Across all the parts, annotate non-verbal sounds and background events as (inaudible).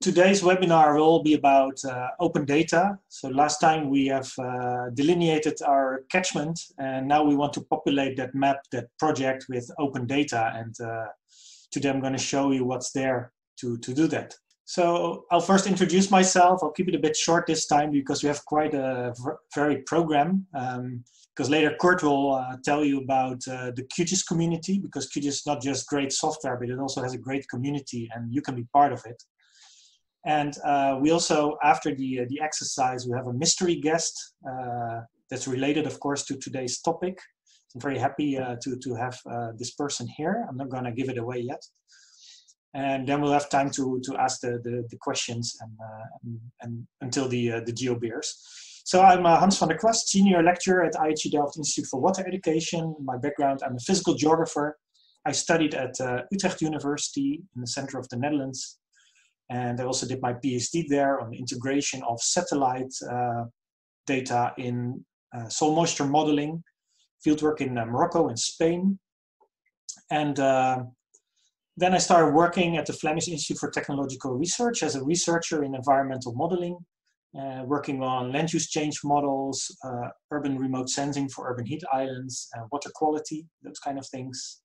Today's webinar will be about uh, open data. So last time we have uh, delineated our catchment and now we want to populate that map, that project with open data. And uh, today I'm going to show you what's there to, to do that. So I'll first introduce myself. I'll keep it a bit short this time because we have quite a varied program. Um, because later Kurt will uh, tell you about uh, the QGIS community because QGIS is not just great software, but it also has a great community and you can be part of it. And uh, we also, after the, uh, the exercise, we have a mystery guest uh, that's related, of course, to today's topic. I'm very happy uh, to, to have this person here. I'm not going to give it away yet. And then we'll have time to, to ask the, the, the questions and, and, and, until the, the GeoBeers. So I'm uh, Hans van der Kwast, senior lecturer at IHE Delft Institute for Water Education. My background, I'm a physical geographer. I studied at uh, Utrecht University in the center of the Netherlands. And I also did my PhD there on the integration of satellite uh, data in uh, soil moisture modeling, fieldwork in uh, Morocco and Spain. And uh, then I started working at the Flemish Institute for Technological Research as a researcher in environmental modeling uh, working on land use change models, uh, urban remote sensing for urban heat islands, water quality, those kind of things.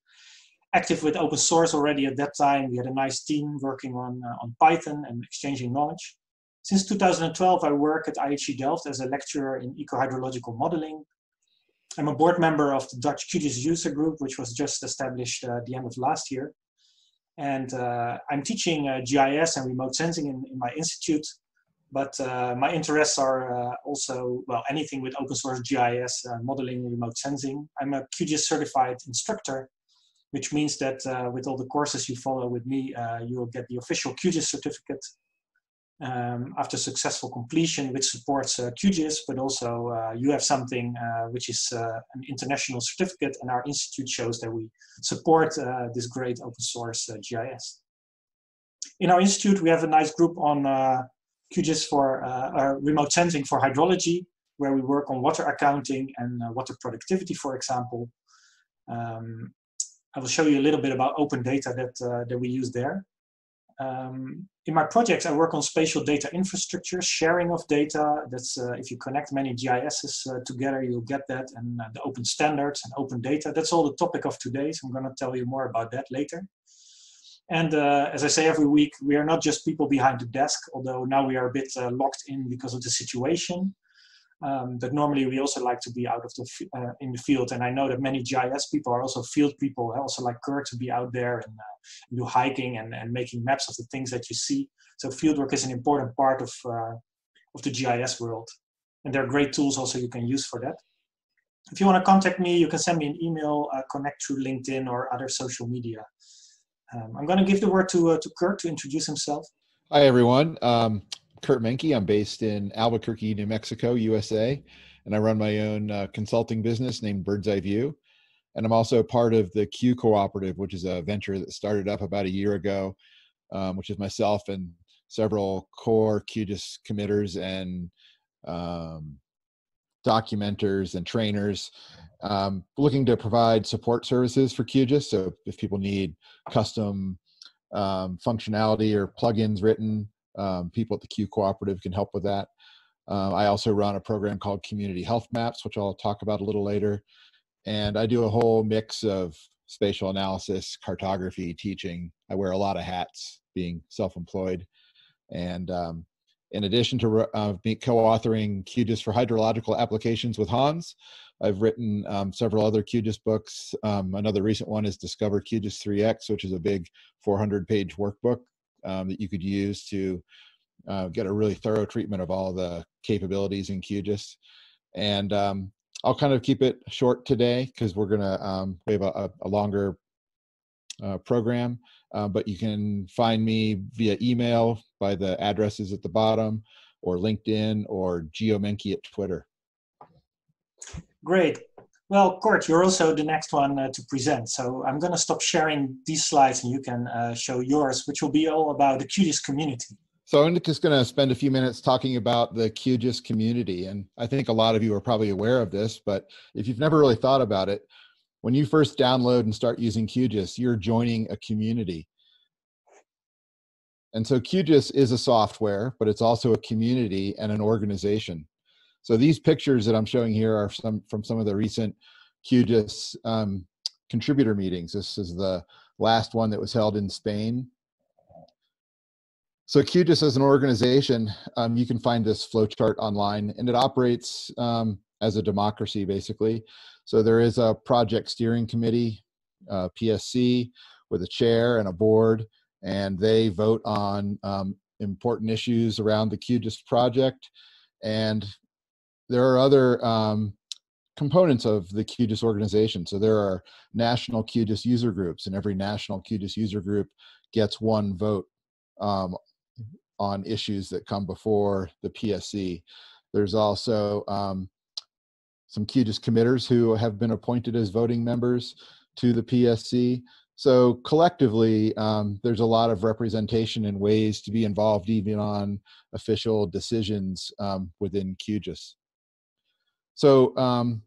Active with open source already at that time. We had a nice team working on, uh, on Python and exchanging knowledge. Since 2012, I work at IHE Delft as a lecturer in eco-hydrological modeling. I'm a board member of the Dutch QGIS user group, which was just established uh, at the end of last year. And uh, I'm teaching GIS and remote sensing in, in my institute but uh, my interests are uh, also, well, anything with open source GIS, uh, modeling, remote sensing. I'm a QGIS certified instructor, which means that uh, with all the courses you follow with me, uh, you will get the official QGIS certificate um, after successful completion, which supports uh, QGIS, but also you have something which is an international certificate, and our institute shows that we support this great open source GIS. In our institute, we have a nice group on QGIS for uh, remote sensing for hydrology, where we work on water accounting and uh, water productivity, for example. Um, I will show you a little bit about open data that, uh, that we use there. Um, in my projects, I work on spatial data infrastructure, sharing of data. That's uh, if you connect many GISs uh, together, you'll get that, and uh, the open standards and open data. That's all the topic of today, so I'm going to tell you more about that later. And uh, as I say every week, we are not just people behind the desk, although now we are a bit uh, locked in because of the situation. Um, but normally we also like to be out of the uh, in the field, and I know that many GIS people are also field people, also like Kurt to be out there and uh, do hiking and, and making maps of the things that you see. So fieldwork is an important part of uh, of the GIS world, and there are great tools also you can use for that. If you want to contact me, you can send me an email, uh, connect through LinkedIn or other social media. Um, I'm going to give the word to, uh, to Kurt to introduce himself. Hi, everyone. Um, Kurt Menke. I'm based in Albuquerque, New Mexico, USA, and I run my own uh, consulting business named Bird's Eye View. And I'm also part of the Q Cooperative, which is a venture that started up about a year ago, um, which is myself and several core QGIS committers and um, documenters and trainers um, looking to provide support services for QGIS. So if people need custom um, functionality or plugins written, um, people at the Q Cooperative can help with that. Uh, I also run a program called Community Health Maps, which I'll talk about a little later. And I do a whole mix of spatial analysis, cartography, teaching. I wear a lot of hats being self-employed. And um, in addition to uh, co-authoring QGIS for hydrological applications with Hans, I've written um, several other QGIS books. Um, another recent one is Discover QGIS 3X, which is a big 400-page workbook um, that you could use to uh, get a really thorough treatment of all the capabilities in QGIS. And um, I'll kind of keep it short today because we're going to um, we have a, a longer uh, program. Uh, but you can find me via email by the addresses at the bottom, or LinkedIn, or GeoMenke at Twitter. Great. Well, Kurt, you're also the next one uh, to present. So I'm going to stop sharing these slides and you can uh, show yours, which will be all about the QGIS community. So I'm just going to spend a few minutes talking about the QGIS community. And I think a lot of you are probably aware of this, but if you've never really thought about it, when you first download and start using QGIS, you're joining a community. And so QGIS is a software, but it's also a community and an organization. So these pictures that I'm showing here are some from some of the recent QGIS um, contributor meetings. This is the last one that was held in Spain. So QGIS as an organization, um, you can find this flowchart online and it operates um, as a democracy basically. So there is a project steering committee, uh, PSC, with a chair and a board, and they vote on um, important issues around the QGIS project. And there are other um, components of the QGIS organization. So there are national QGIS user groups, and every national QGIS user group gets one vote um, on issues that come before the PSC. There's also um, some QGIS committers who have been appointed as voting members to the PSC. So collectively, um, there's a lot of representation and ways to be involved even on official decisions um, within QGIS. So um,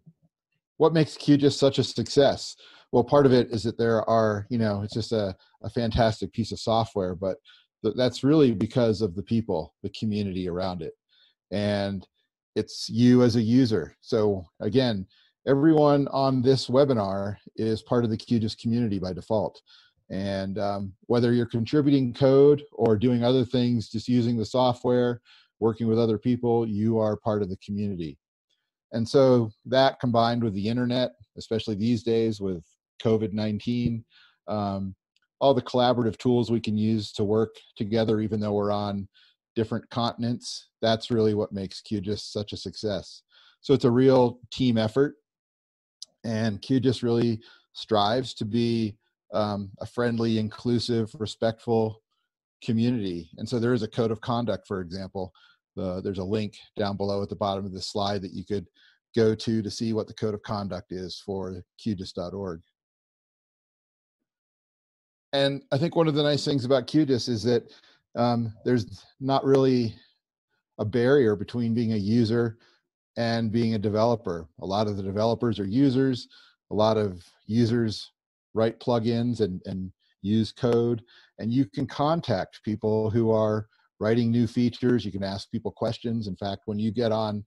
what makes QGIS such a success? Well, part of it is that there are, you know, it's just a, a fantastic piece of software, but th that's really because of the people, the community around it. And it's you as a user. So again, everyone on this webinar is part of the QGIS community by default. And um, whether you're contributing code or doing other things, just using the software, working with other people, you are part of the community. And so that combined with the internet, especially these days with COVID-19, um, all the collaborative tools we can use to work together, even though we're on different continents, that's really what makes QGIS such a success. So it's a real team effort and QGIS really strives to be um, a friendly, inclusive, respectful community. And so there is a code of conduct, for example, the, there's a link down below at the bottom of the slide that you could go to to see what the code of conduct is for QGIS.org. And I think one of the nice things about QGIS is that um, there's not really a barrier between being a user and being a developer. A lot of the developers are users. A lot of users write plugins and, and use code. And you can contact people who are writing new features. You can ask people questions. In fact, when you get on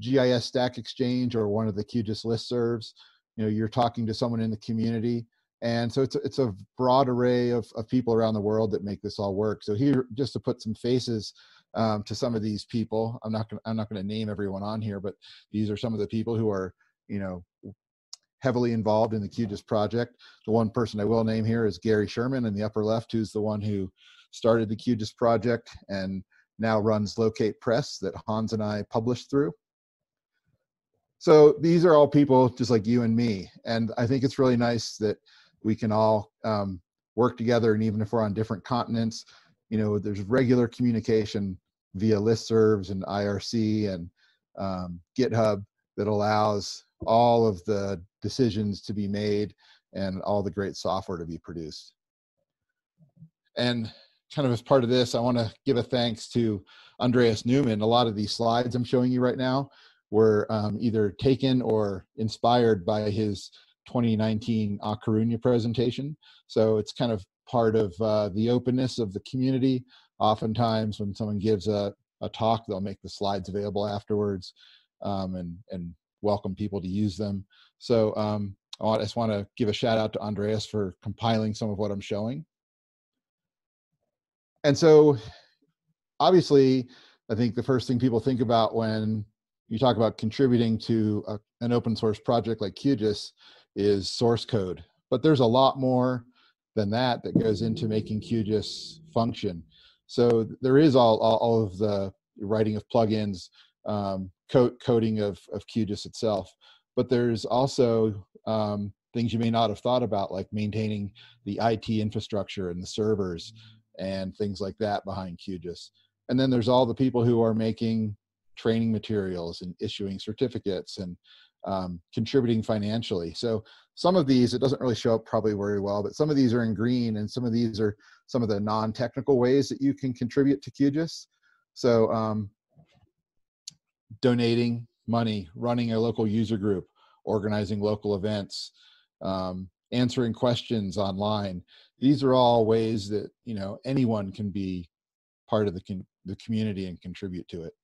GIS Stack Exchange or one of the QGIS listservs, you know, you're talking to someone in the community. And so it's a, it's a broad array of, of people around the world that make this all work. So here, just to put some faces um, to some of these people, I'm not gonna, I'm not gonna name everyone on here, but these are some of the people who are, you know, heavily involved in the QGIS project. The one person I will name here is Gary Sherman in the upper left, who's the one who started the QGIS project and now runs Locate Press that Hans and I published through. So these are all people just like you and me. And I think it's really nice that we can all um, work together. And even if we're on different continents, you know, there's regular communication via listservs and IRC and um, GitHub that allows all of the decisions to be made and all the great software to be produced. And kind of as part of this, I want to give a thanks to Andreas Neumann. A lot of these slides I'm showing you right now were um, either taken or inspired by his 2019 A presentation. So it's kind of part of uh, the openness of the community. Oftentimes when someone gives a, a talk, they'll make the slides available afterwards um, and, and welcome people to use them. So um, I just want to give a shout out to Andreas for compiling some of what I'm showing. And so obviously, I think the first thing people think about when you talk about contributing to a, an open source project like QGIS is source code. But there's a lot more than that that goes into making QGIS function. So there is all, all, all of the writing of plugins, um, code, coding of, of QGIS itself. But there's also um, things you may not have thought about, like maintaining the IT infrastructure and the servers and things like that behind QGIS. And then there's all the people who are making training materials and issuing certificates and um, contributing financially. So some of these, it doesn't really show up probably very well, but some of these are in green and some of these are some of the non-technical ways that you can contribute to QGIS. So um, donating money, running a local user group, organizing local events, um, answering questions online. These are all ways that you know anyone can be part of the con- the community and contribute to it.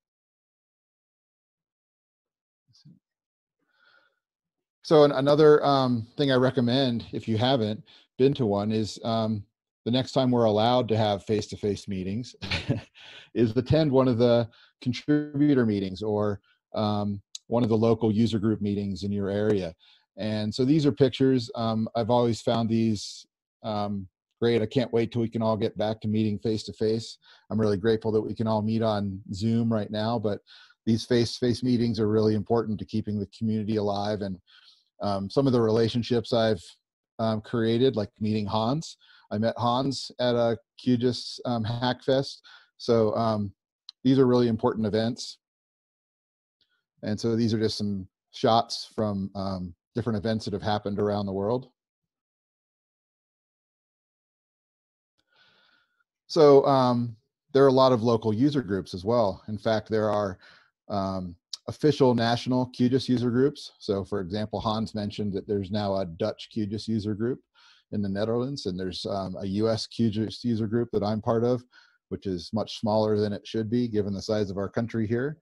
So another um, thing I recommend, if you haven't been to one, is um, the next time we're allowed to have face-to-face meetings, (laughs) is attend one of the contributor meetings or um, one of the local user group meetings in your area. And so these are pictures. Um, I've always found these um, great. I can't wait till we can all get back to meeting face to face. I'm really grateful that we can all meet on Zoom right now, but these face to face meetings are really important to keeping the community alive and um, some of the relationships I've um, created, like meeting Hans. I met Hans at a QGIS um, Hackfest. So um, these are really important events. And so these are just some shots from um, different events that have happened around the world. So um, there are a lot of local user groups as well. In fact, there are um, official national QGIS user groups. So for example, Hans mentioned that there's now a Dutch QGIS user group in the Netherlands, and there's um, a US QGIS user group that I'm part of, which is much smaller than it should be given the size of our country here.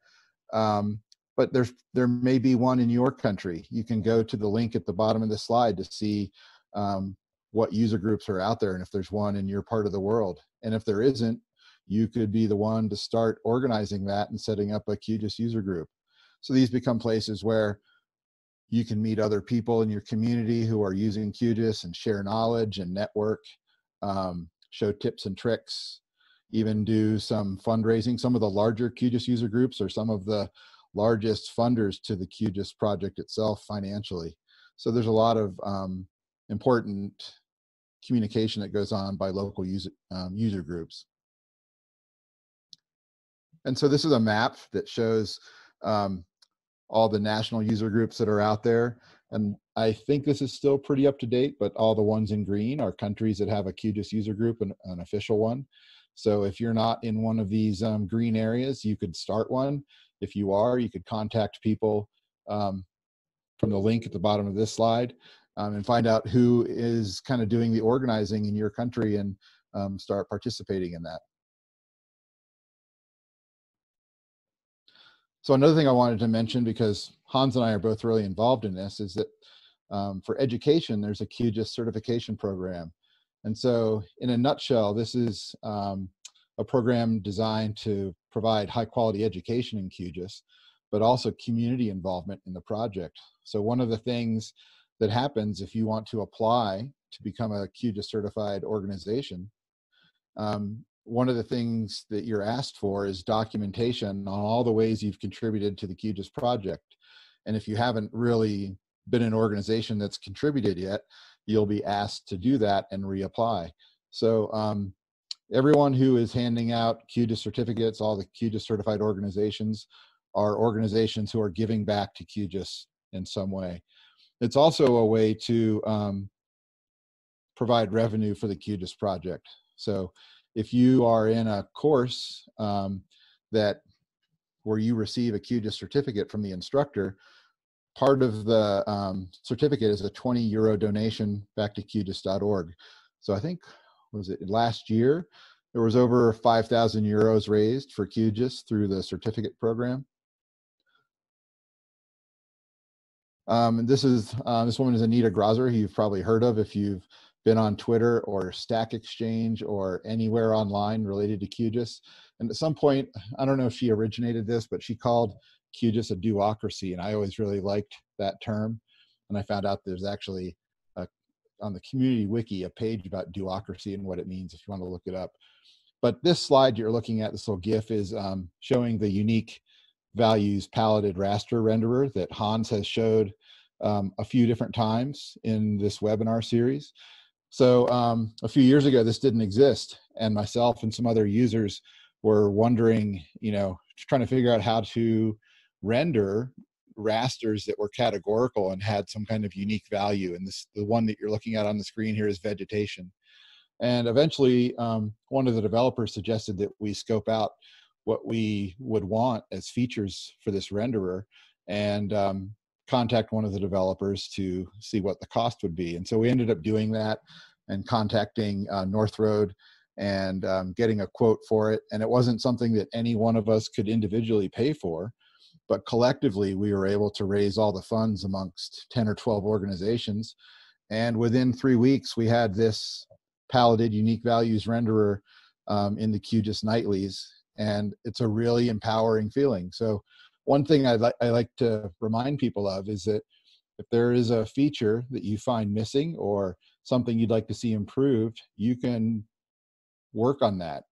Um, but there's there may be one in your country. You can go to the link at the bottom of the slide to see um, what user groups are out there and if there's one in your part of the world. And if there isn't, you could be the one to start organizing that and setting up a QGIS user group. So these become places where you can meet other people in your community who are using QGIS and share knowledge and network, um, show tips and tricks, even do some fundraising. Some of the larger QGIS user groups or some of the largest funders to the QGIS project itself financially. So there's a lot of um, important communication that goes on by local user, um, user groups. And so this is a map that shows um, all the national user groups that are out there. And I think this is still pretty up to date, but all the ones in green are countries that have a QGIS user group, an, an official one. So if you're not in one of these um, green areas, you could start one. If you are, you could contact people um, from the link at the bottom of this slide um, and find out who is kind of doing the organizing in your country and um, start participating in that. So another thing I wanted to mention, because Hans and I are both really involved in this, is that um, for education, there's a QGIS certification program. And so in a nutshell, this is um, a program designed to provide high quality education in QGIS, but also community involvement in the project. So one of the things that happens if you want to apply to become a QGIS certified organization um, one of the things that you're asked for is documentation on all the ways you've contributed to the QGIS project. And if you haven't really been an organization that's contributed yet, you'll be asked to do that and reapply. So um, everyone who is handing out QGIS certificates, all the QGIS certified organizations, are organizations who are giving back to QGIS in some way. It's also a way to um, provide revenue for the QGIS project. So if you are in a course um, that where you receive a QGIS certificate from the instructor, part of the um, certificate is a 20 euro donation back to QGIS.org. So I think, was it last year, there was over 5,000 euros raised for QGIS through the certificate program. Um, and this is uh, this woman is Anita Graser, who you've probably heard of if you've been on Twitter or Stack Exchange or anywhere online related to QGIS. And at some point, I don't know if she originated this, but she called QGIS a do-ocracy, and I always really liked that term. And I found out there's actually on the community wiki a page about do-ocracy and what it means if you want to look it up. But this slide you're looking at, this little GIF, is um, showing the unique values paletted raster renderer that Hans has showed um, a few different times in this webinar series. So um, a few years ago, this didn't exist, and myself and some other users were wondering, you know, trying to figure out how to render rasters that were categorical and had some kind of unique value. And this, the one that you're looking at on the screen here is vegetation. And eventually, um, one of the developers suggested that we scope out what we would want as features for this renderer. And um, contact one of the developers to see what the cost would be. And so we ended up doing that and contacting uh, North Road and um, getting a quote for it. And it wasn't something that any one of us could individually pay for, but collectively we were able to raise all the funds amongst 10 or 12 organizations. And within three weeks, we had this paletted unique values renderer um, in the QGIS nightlies. And it's a really empowering feeling. So one thing I'd li- I like to remind people of is that if there is a feature that you find missing or something you'd like to see improved, you can work on that.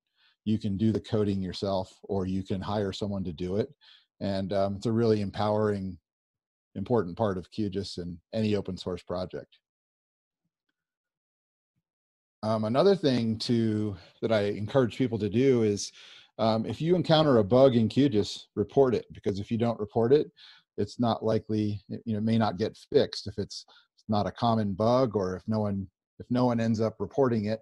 You can do the coding yourself, or you can hire someone to do it. And um, it's a really empowering, important part of QGIS and any open source project. Um, another thing to that I encourage people to do is um, if you encounter a bug in QGIS, report it because if you don't report it, it's not likely, you know, it may not get fixed if it's not a common bug or if no one if no one ends up reporting it,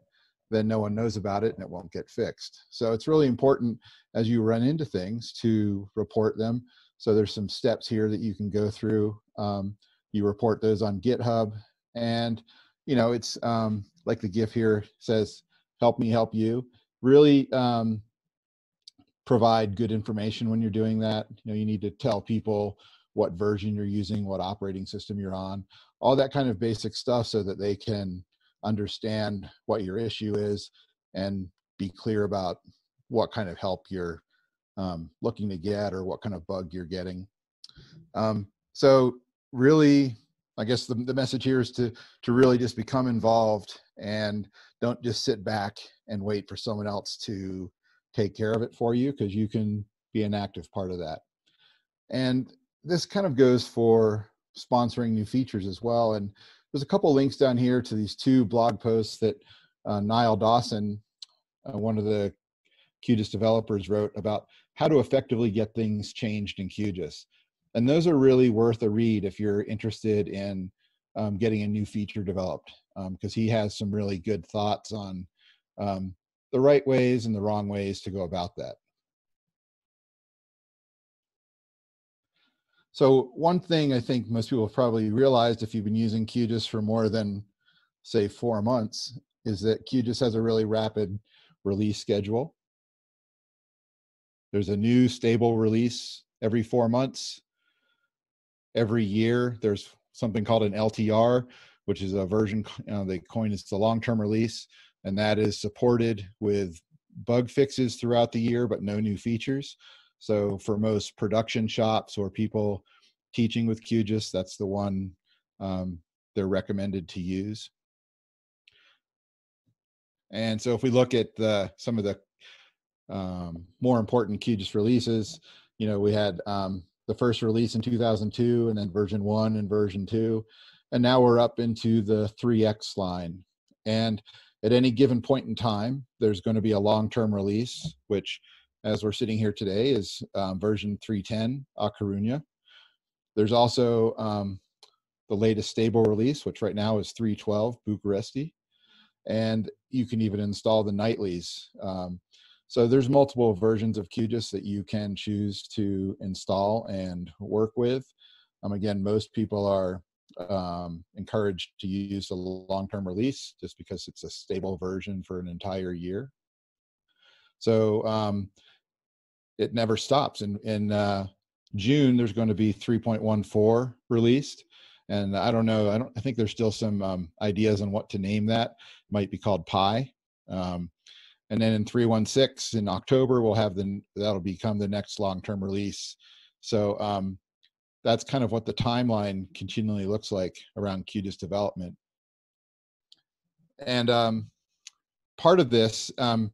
then no one knows about it and it won't get fixed. So it's really important as you run into things to report them. So there's some steps here that you can go through. Um, you report those on GitHub, and you know it's um, like the GIF here says, "Help me help you." Really um, provide good information when you're doing that. You know, you need to tell people what version you're using, what operating system you're on, all that kind of basic stuff, so that they can understand what your issue is and be clear about what kind of help you're um, looking to get or what kind of bug you're getting. Um, so really, I guess the, the message here is to to really just become involved and don't just sit back and wait for someone else to take care of it for you because you can be an active part of that. And this kind of goes for sponsoring new features as well. And there's a couple links down here to these two blog posts that uh, Nyall Dawson, uh, one of the QGIS developers, wrote about how to effectively get things changed in QGIS. And those are really worth a read if you're interested in um, getting a new feature developed, because um, he has some really good thoughts on um, the right ways and the wrong ways to go about that. So one thing I think most people have probably realized if you've been using QGIS for more than say four months is that QGIS has a really rapid release schedule. There's a new stable release every four months. Every year, there's something called an LTR, which is a version uh, they coin it's the long-term release, and that is supported with bug fixes throughout the year, but no new features. So for most production shops or people teaching with QGIS, that's the one um, they're recommended to use. And so if we look at the, some of the um, more important QGIS releases, you know, we had um, the first release in 2002 and then version one and version two. And now we're up into the 3X line. And at any given point in time, there's going to be a long-term release, which as we're sitting here today, is um, version 310 A. There's also um, the latest stable release, which right now is 312 București. And you can even install the nightlies. Um, so there's multiple versions of QGIS that you can choose to install and work with. Um, again, most people are um, encouraged to use a long-term release just because it's a stable version for an entire year. So um, it never stops. In in uh, June, there's going to be 3.14 released, and I don't know. I don't. I think there's still some um, ideas on what to name that. It might be called Pi. Um, and then in 316 in October, we'll have the that'll become the next long-term release. So um, that's kind of what the timeline continually looks like around QGIS development. And um, part of this, um,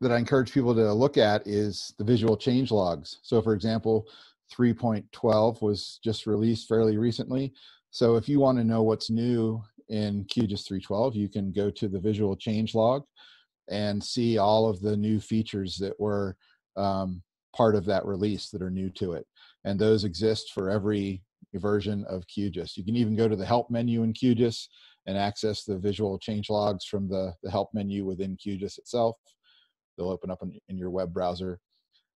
that I encourage people to look at is the visual change logs. So for example, 3.12 was just released fairly recently. So if you want to know what's new in QGIS 312, you can go to the visual change log and see all of the new features that were um, part of that release that are new to it. And those exist for every version of QGIS. You can even go to the help menu in QGIS and access the visual change logs from the, the help menu within QGIS itself they'll open up in, in your web browser.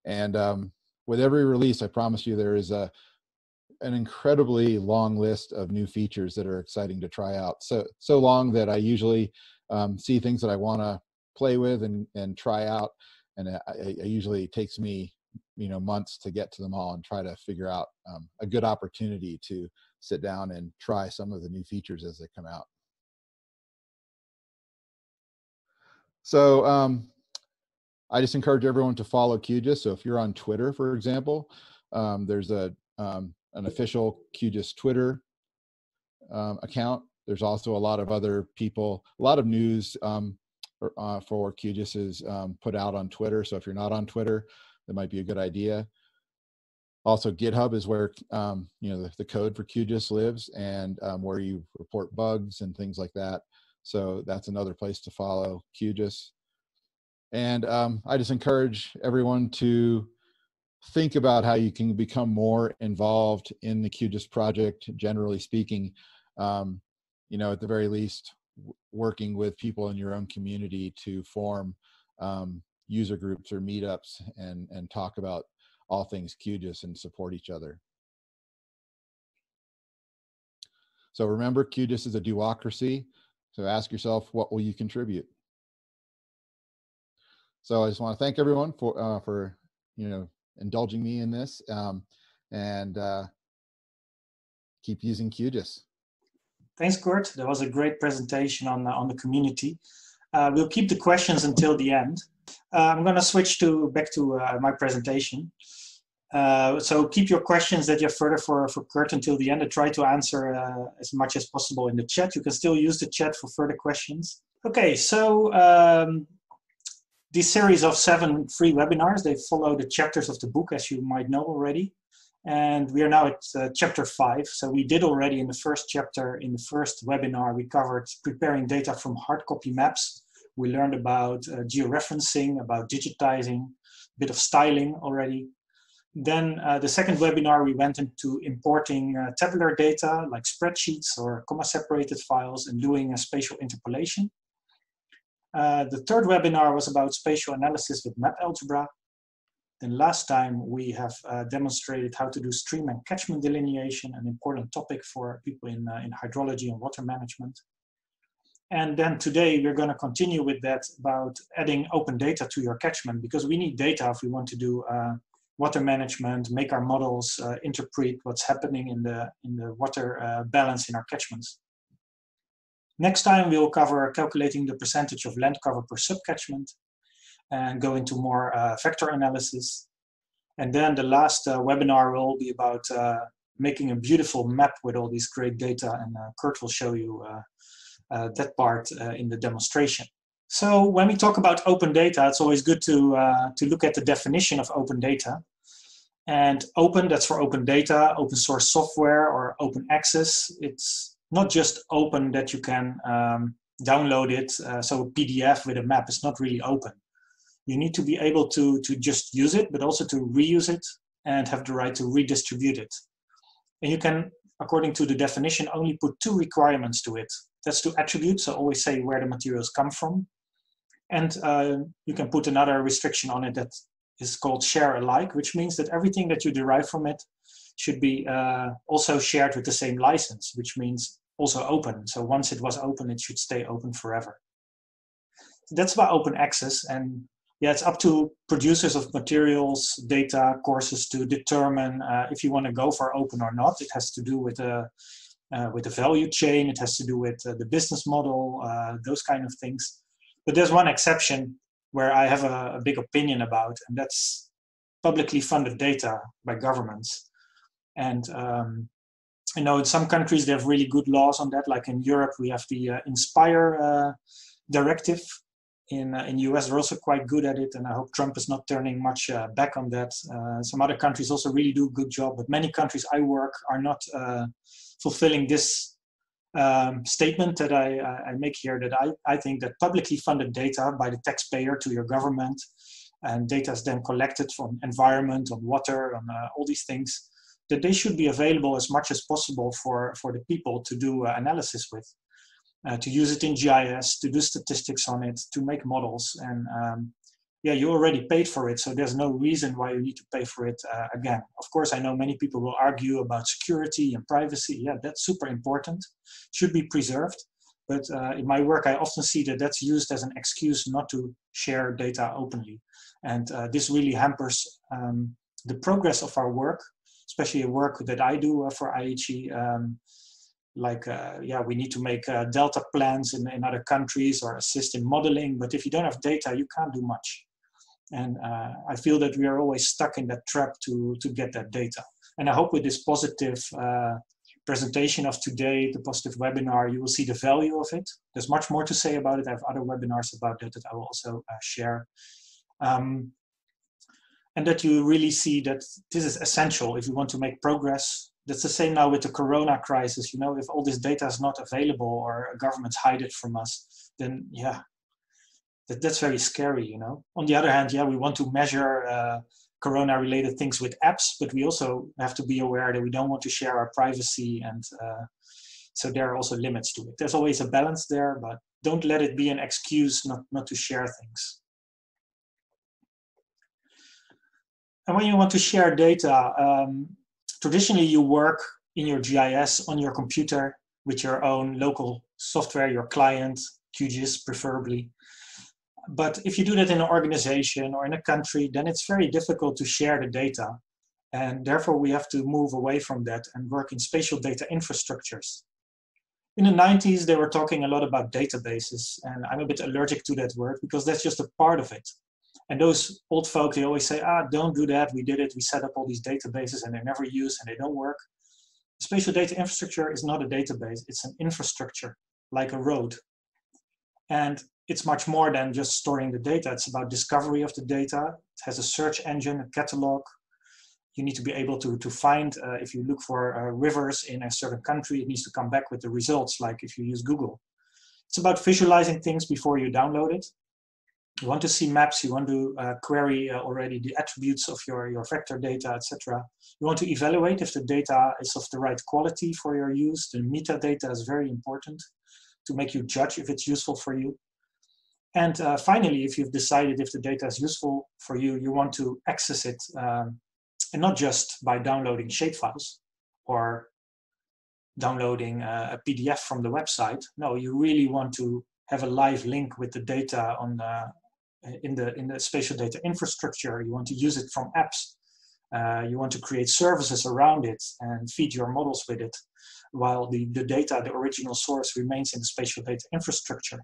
And um, with every release, I promise you there is a an incredibly long list of new features that are exciting to try out. So so long that I usually um, see things that I want to play with and and try out, and it, it, usually takes me you know months to get to them all and try to figure out um, a good opportunity to sit down and try some of the new features as they come out. So um, I just encourage everyone to follow QGIS. So if you're on Twitter, for example, um, there's a um, an official QGIS Twitter um, account. There's also a lot of other people, a lot of news um, for, uh, for QGIS is um, put out on Twitter. So if you're not on Twitter, that might be a good idea. Also, GitHub is where um, you know the, the, code for QGIS lives, and um, where you report bugs and things like that. So that's another place to follow QGIS. And um, I just encourage everyone to think about how you can become more involved in the QGIS project, generally speaking. Um, you know, at the very least, working with people in your own community to form um, user groups or meetups and, and talk about all things QGIS and support each other. So remember, QGIS is a do-ocracy. So ask yourself, what will you contribute? So I just want to thank everyone for uh, for you know indulging me in this um, and uh, keep using QGIS. Thanks, Kurt. That was a great presentation on, on the community. Uh, we'll keep the questions until the end. Uh, I'm going to switch to back to uh, my presentation. So keep your questions that you have further for, for Kurt until the end and try to answer as much as possible in the chat. You can still use the chat for further questions. Okay, so um, this series of seven free webinars, they follow the chapters of the book, as you might know already. And we are now at uh, chapter five. So we did already in the first chapter, in the first webinar, we covered preparing data from hard copy maps. We learned about uh, georeferencing, about digitizing, a bit of styling already. Then uh, the second webinar, we went into importing uh, tabular data like spreadsheets or comma separated files and doing a spatial interpolation. Uh, the third webinar was about spatial analysis with map algebra. Then last time we have uh, demonstrated how to do stream and catchment delineation, an important topic for people in, uh, in hydrology and water management. And then today we're going to continue with that about adding open data to your catchment because we need data if we want to do uh, water management, make our models, uh, interpret what's happening in the, in the water balance in our catchments. Next time we'll cover calculating the percentage of land cover per subcatchment and go into more uh, vector analysis. And then the last uh, webinar will be about uh, making a beautiful map with all these great data and uh, Kurt will show you uh, uh, that part in the demonstration. So when we talk about open data, it's always good to, to look at the definition of open data. And open, that's for open data, open source software or open access. It's not just open that you can um, download it. Uh, so a PDF with a map is not really open. You need to be able to, to just use it, but also to reuse it and have the right to redistribute it. And you can, according to the definition, only put two requirements to it. That's to attribute, so always say where the materials come from. And uh, you can put another restriction on it that is called share alike, which means that everything that you derive from it should be uh, also shared with the same license, which means also open. So once it was open, it should stay open forever. So that's about open access. And yeah, it's up to producers of materials, data, courses to determine uh, if you want to go for open or not. It has to do with a, uh, with the value chain. It has to do with uh, the business model, uh, those kind of things. But there's one exception where I have a, a big opinion about, and that's publicly funded data by governments. And um, I know in some countries they have really good laws on that. Like in Europe, we have the uh, Inspire uh, directive. In uh, in US, they're also quite good at it, and I hope Trump is not turning much uh, back on that. Uh, some other countries also really do a good job, but many countries I work are not uh, fulfilling this um, statement that I, I make here. That I I think that publicly funded data by the taxpayer to your government, and data is then collected from environment, on water, on all these things that they should be available as much as possible for, for the people to do uh, analysis with, uh, to use it in GIS, to do statistics on it, to make models. And um, yeah, you already paid for it, so there's no reason why you need to pay for it uh, again. Of course, I know many people will argue about security and privacy. Yeah, that's super important, should be preserved. But uh, in my work, I often see that that's used as an excuse not to share data openly. And uh, this really hampers um, the progress of our work, especially a work that I do uh, for IHE. Um, like, uh, yeah, we need to make uh, delta plans in, in other countries or assist in modeling. But if you don't have data, you can't do much. And uh, I feel that we are always stuck in that trap to, to get that data. And I hope with this positive uh, presentation of today, the positive webinar, you will see the value of it. There's much more to say about it. I have other webinars about that that I will also uh, share. Um, and that you really see that this is essential if you want to make progress. That's the same now with the corona crisis. You know, if all this data is not available or governments hide it from us, then yeah, that, that's very scary, you know. On the other hand, yeah, we want to measure uh, corona related things with apps, but we also have to be aware that we don't want to share our privacy. And uh, so there are also limits to it. There's always a balance there, but don't let it be an excuse not, not to share things. And when you want to share data, um, traditionally you work in your GIS on your computer with your own local software, your client, QGIS preferably. But if you do that in an organization or in a country, then it's very difficult to share the data. And therefore, we have to move away from that and work in spatial data infrastructures. In the 90s, they were talking a lot about databases, and I'm a bit allergic to that word because that's just a part of it. And those old folk, they always say, ah, don't do that. We did it. We set up all these databases and they're never used and they don't work. Spatial data infrastructure is not a database, it's an infrastructure, like a road. And it's much more than just storing the data. It's about discovery of the data. It has a search engine, a catalog. You need to be able to, to find, uh, if you look for uh, rivers in a certain country, it needs to come back with the results, like if you use Google. It's about visualizing things before you download it. You want to see maps, you want to uh, query uh, already the attributes of your, your vector data, etc. You want to evaluate if the data is of the right quality for your use. The metadata is very important to make you judge if it's useful for you. And uh, finally, if you've decided if the data is useful for you, you want to access it, um, and not just by downloading shapefiles or downloading uh, a PDF from the website. No, you really want to have a live link with the data on the, in the in the spatial data infrastructure. You want to use it from apps. Uh, you want to create services around it and feed your models with it, while the, the data, the original source, remains in the spatial data infrastructure.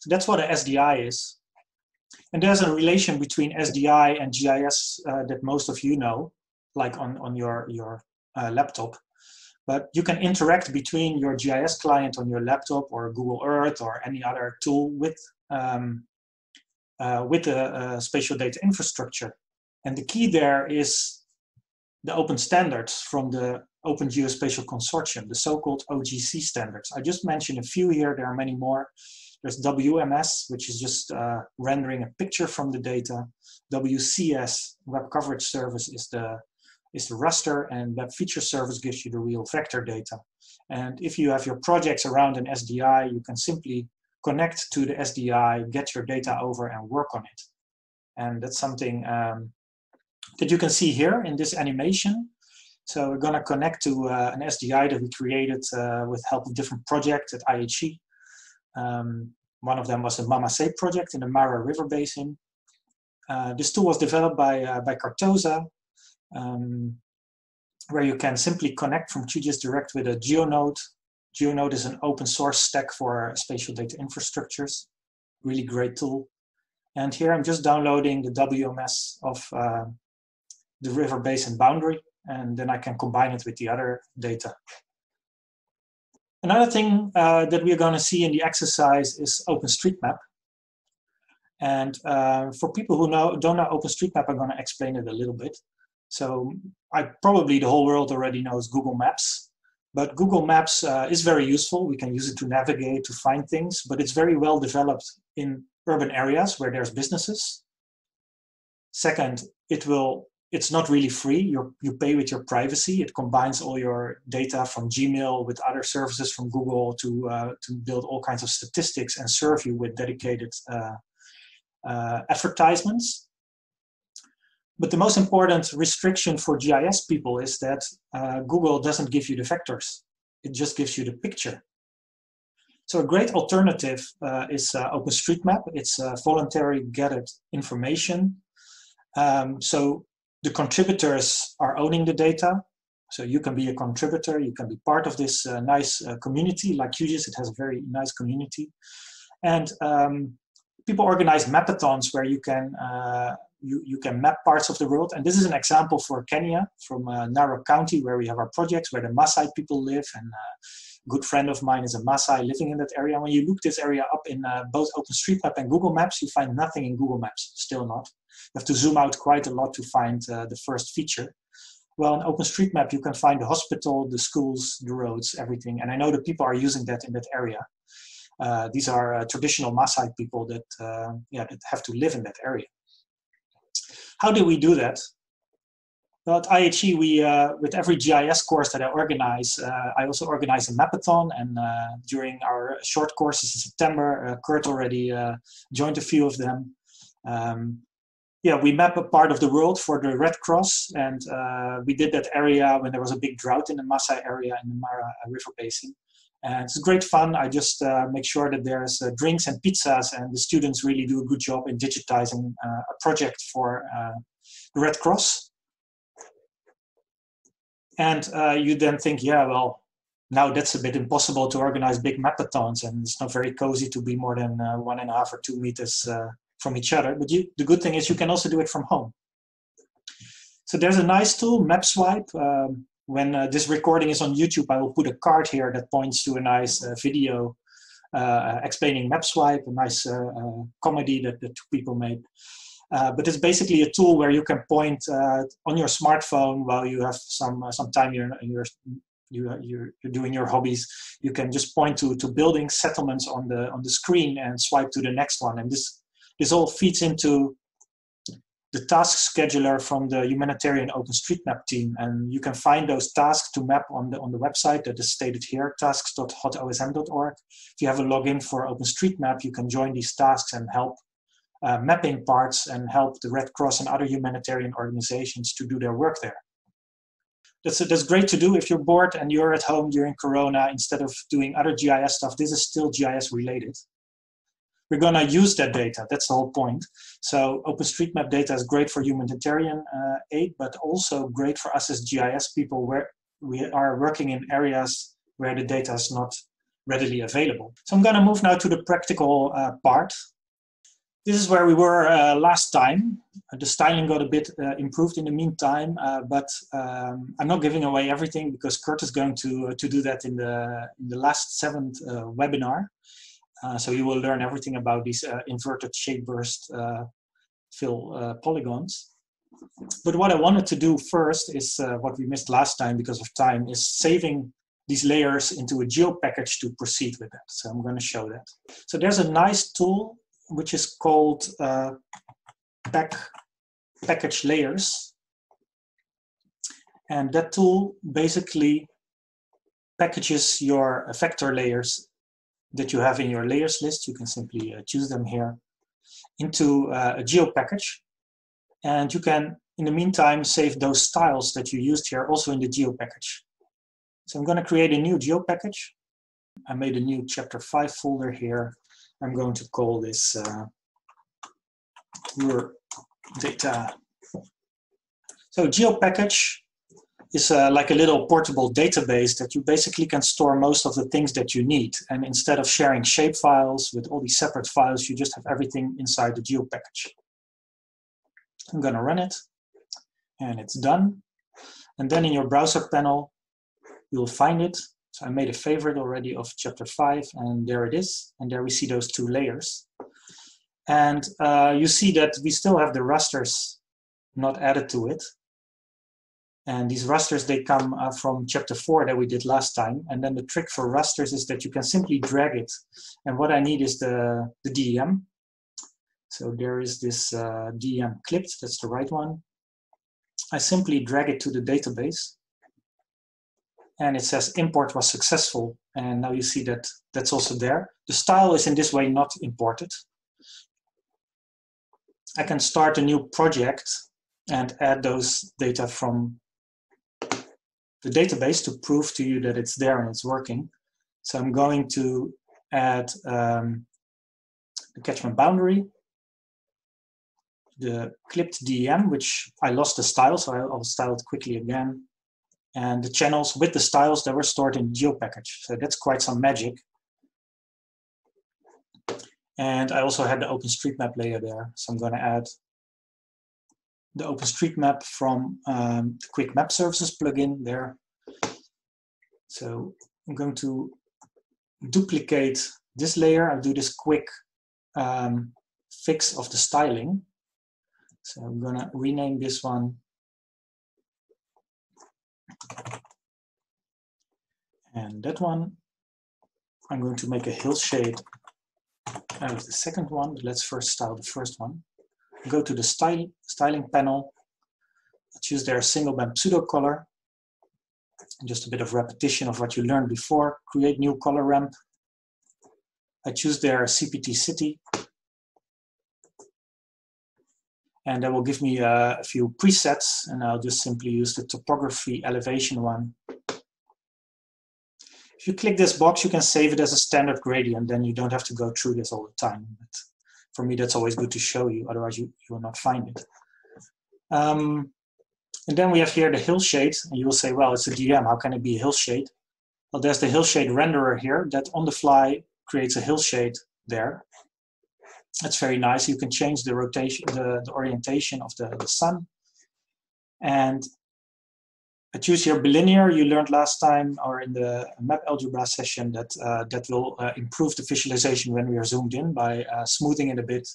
So that's what a SDI is. And there's a relation between SDI and GIS uh, that most of you know, like on, on your, your uh, laptop. But you can interact between your GIS client on your laptop or Google Earth or any other tool with, um, uh, with the spatial data infrastructure. And the key there is the open standards from the Open Geospatial Consortium, the so-called OGC standards. I just mentioned a few here, there are many more. There's WMS, which is just uh, rendering a picture from the data. WCS, Web Coverage Service, is the is the raster, and Web Feature Service gives you the real vector data. And if you have your projects around an SDI, you can simply connect to the SDI, get your data over, and work on it. And that's something um, that you can see here in this animation. So we're going to connect to uh, an SDI that we created uh, with help of different projects at IHE. Um, one of them was the Mamase project in the Mara River Basin. Uh, this tool was developed by, uh, by Kartoza, um, where you can simply connect from QGIS Direct with a GeoNode. GeoNode is an open source stack for spatial data infrastructures. Really great tool. And here I'm just downloading the WMS of uh, the river basin boundary, and then I can combine it with the other data. Another thing uh, that we're going to see in the exercise is OpenStreetMap. And uh, for people who know, don't know OpenStreetMap, I'm going to explain it a little bit. So I probably the whole world already knows Google Maps, but Google Maps uh, is very useful. We can use it to navigate, to find things, but it's very well developed in urban areas where there's businesses. Second, it will it's not really free. You you pay with your privacy. It combines all your data from Gmail with other services from Google to uh, to build all kinds of statistics and serve you with dedicated uh, uh, advertisements. But the most important restriction for GIS people is that uh, Google doesn't give you the vectors. It just gives you the picture. So a great alternative uh, is uh, OpenStreetMap. It's voluntary gathered information. Um, so the contributors are owning the data. So you can be a contributor, you can be part of this uh, nice uh, community like QGIS, it has a very nice community. And um, people organize mapathons where you can uh, you, you can map parts of the world. And this is an example for Kenya from uh, Narok County where we have our projects where the Maasai people live. And uh, a good friend of mine is a Maasai living in that area. When you look this area up in uh, both OpenStreetMap and Google Maps, you find nothing in Google Maps, still not. You have to zoom out quite a lot to find uh, the first feature. Well, in OpenStreetMap, you can find the hospital, the schools, the roads, everything. And I know that people are using that in that area. Uh, these are uh, traditional Maasai people that, uh, yeah, that have to live in that area. How do we do that? Well, at IHE, we, uh, with every GIS course that I organize, uh, I also organize a mapathon. And uh, during our short courses in September, Kurt already joined a few of them. Um, yeah, we map a part of the world for the Red Cross, and uh, we did that area when there was a big drought in the Masai area in the Mara River Basin. And it's great fun. I just uh, make sure that there's uh, drinks and pizzas, and the students really do a good job in digitizing uh, a project for uh, the Red Cross. And uh, you then think, yeah, well, now that's a bit impossible to organize big mapathons, and it's not very cozy to be more than one and a half or two meters from each other. But you, the good thing is you can also do it from home. So there's a nice tool, MapSwipe. Um, when uh, this recording is on YouTube, I will put a card here that points to a nice uh, video uh, explaining MapSwipe, a nice uh, uh, comedy that the two people made. Uh, but it's basically a tool where you can point on your smartphone while you have some some time you're, you're you, you're, you're doing your hobbies. You can just point to to building settlements on the on the screen and swipe to the next one. And this this all feeds into the task scheduler from the humanitarian OpenStreetMap team. And you can find those tasks to map on the, on the website that is stated here, tasks.hotosm.org. If you have a login for OpenStreetMap, you can join these tasks and help uh, mapping parts and help the Red Cross and other humanitarian organizations to do their work there. That's, that's great to do if you're bored and you're at home during Corona instead of doing other GIS stuff. This is still GIS related we're going to use that data. That's the whole point. So OpenStreetMap data is great for humanitarian uh, aid, but also great for us as GIS people where we are working in areas where the data is not readily available. So I'm going to move now to the practical uh, part. This is where we were uh, last time. The styling got a bit uh, improved in the meantime, uh, but um, I'm not giving away everything because Kurt is going to, uh, to do that in the, in the last seventh webinar. Uh, so you will learn everything about these uh, inverted shape burst uh, fill uh, polygons. But what I wanted to do first is uh, what we missed last time because of time is saving these layers into a geo package to proceed with that. So I'm going to show that. So there's a nice tool which is called pack package layers. And that tool basically packages your vector layers that you have in your layers list, you can simply uh, choose them here, into uh, a geo package. And you can, in the meantime, save those styles that you used here also in the geo package. So I'm going to create a new geo package. I made a new chapter 5 folder here. I'm going to call this uh, your data. So geo package is uh, like a little portable database that you basically can store most of the things that you need. And instead of sharing shape files with all these separate files, you just have everything inside the geo package. I'm gonna run it and it's done. And then in your browser panel, you'll find it. So I made a favorite already of chapter five and there it is. And there we see those two layers. And uh, you see that we still have the rasters not added to it. And these rasters, they come uh, from chapter four that we did last time. And then the trick for rasters is that you can simply drag it. And what I need is the, the DEM. So there is this uh, DEM clipped, that's the right one. I simply drag it to the database. And it says import was successful. And now you see that that's also there. The style is in this way not imported. I can start a new project and add those data from the database to prove to you that it's there and it's working. So I'm going to add um, the catchment boundary, the clipped DEM, which I lost the style, so I'll style it quickly again, and the channels with the styles that were stored in GeoPackage. So that's quite some magic. And I also had the OpenStreetMap layer there, so I'm going to add the OpenStreetMap from um, the Quick Map Services plugin there. So I'm going to duplicate this layer. I'll do this quick um, fix of the styling. So I'm gonna rename this one and that one. I'm going to make a hillshade out of the second one, but let's first style the first one go to the style, styling panel, choose their single band pseudo color, and just a bit of repetition of what you learned before, create new color ramp. I choose their CPT city, and that will give me uh, a few presets, and I'll just simply use the topography elevation one. If you click this box, you can save it as a standard gradient, then you don't have to go through this all the time. But for me, that's always good to show you, otherwise you, you will not find it. Um, and then we have here the hillshade, and you will say, well, it's a DEM. how can it be a hillshade? Well, there's the hillshade renderer here that on the fly creates a hillshade there. That's very nice. You can change the rotation, the, the orientation of the, the sun. And I choose here bilinear. You learned last time or in the map algebra session that uh, that will uh, improve the visualization when we are zoomed in by uh, smoothing it a bit.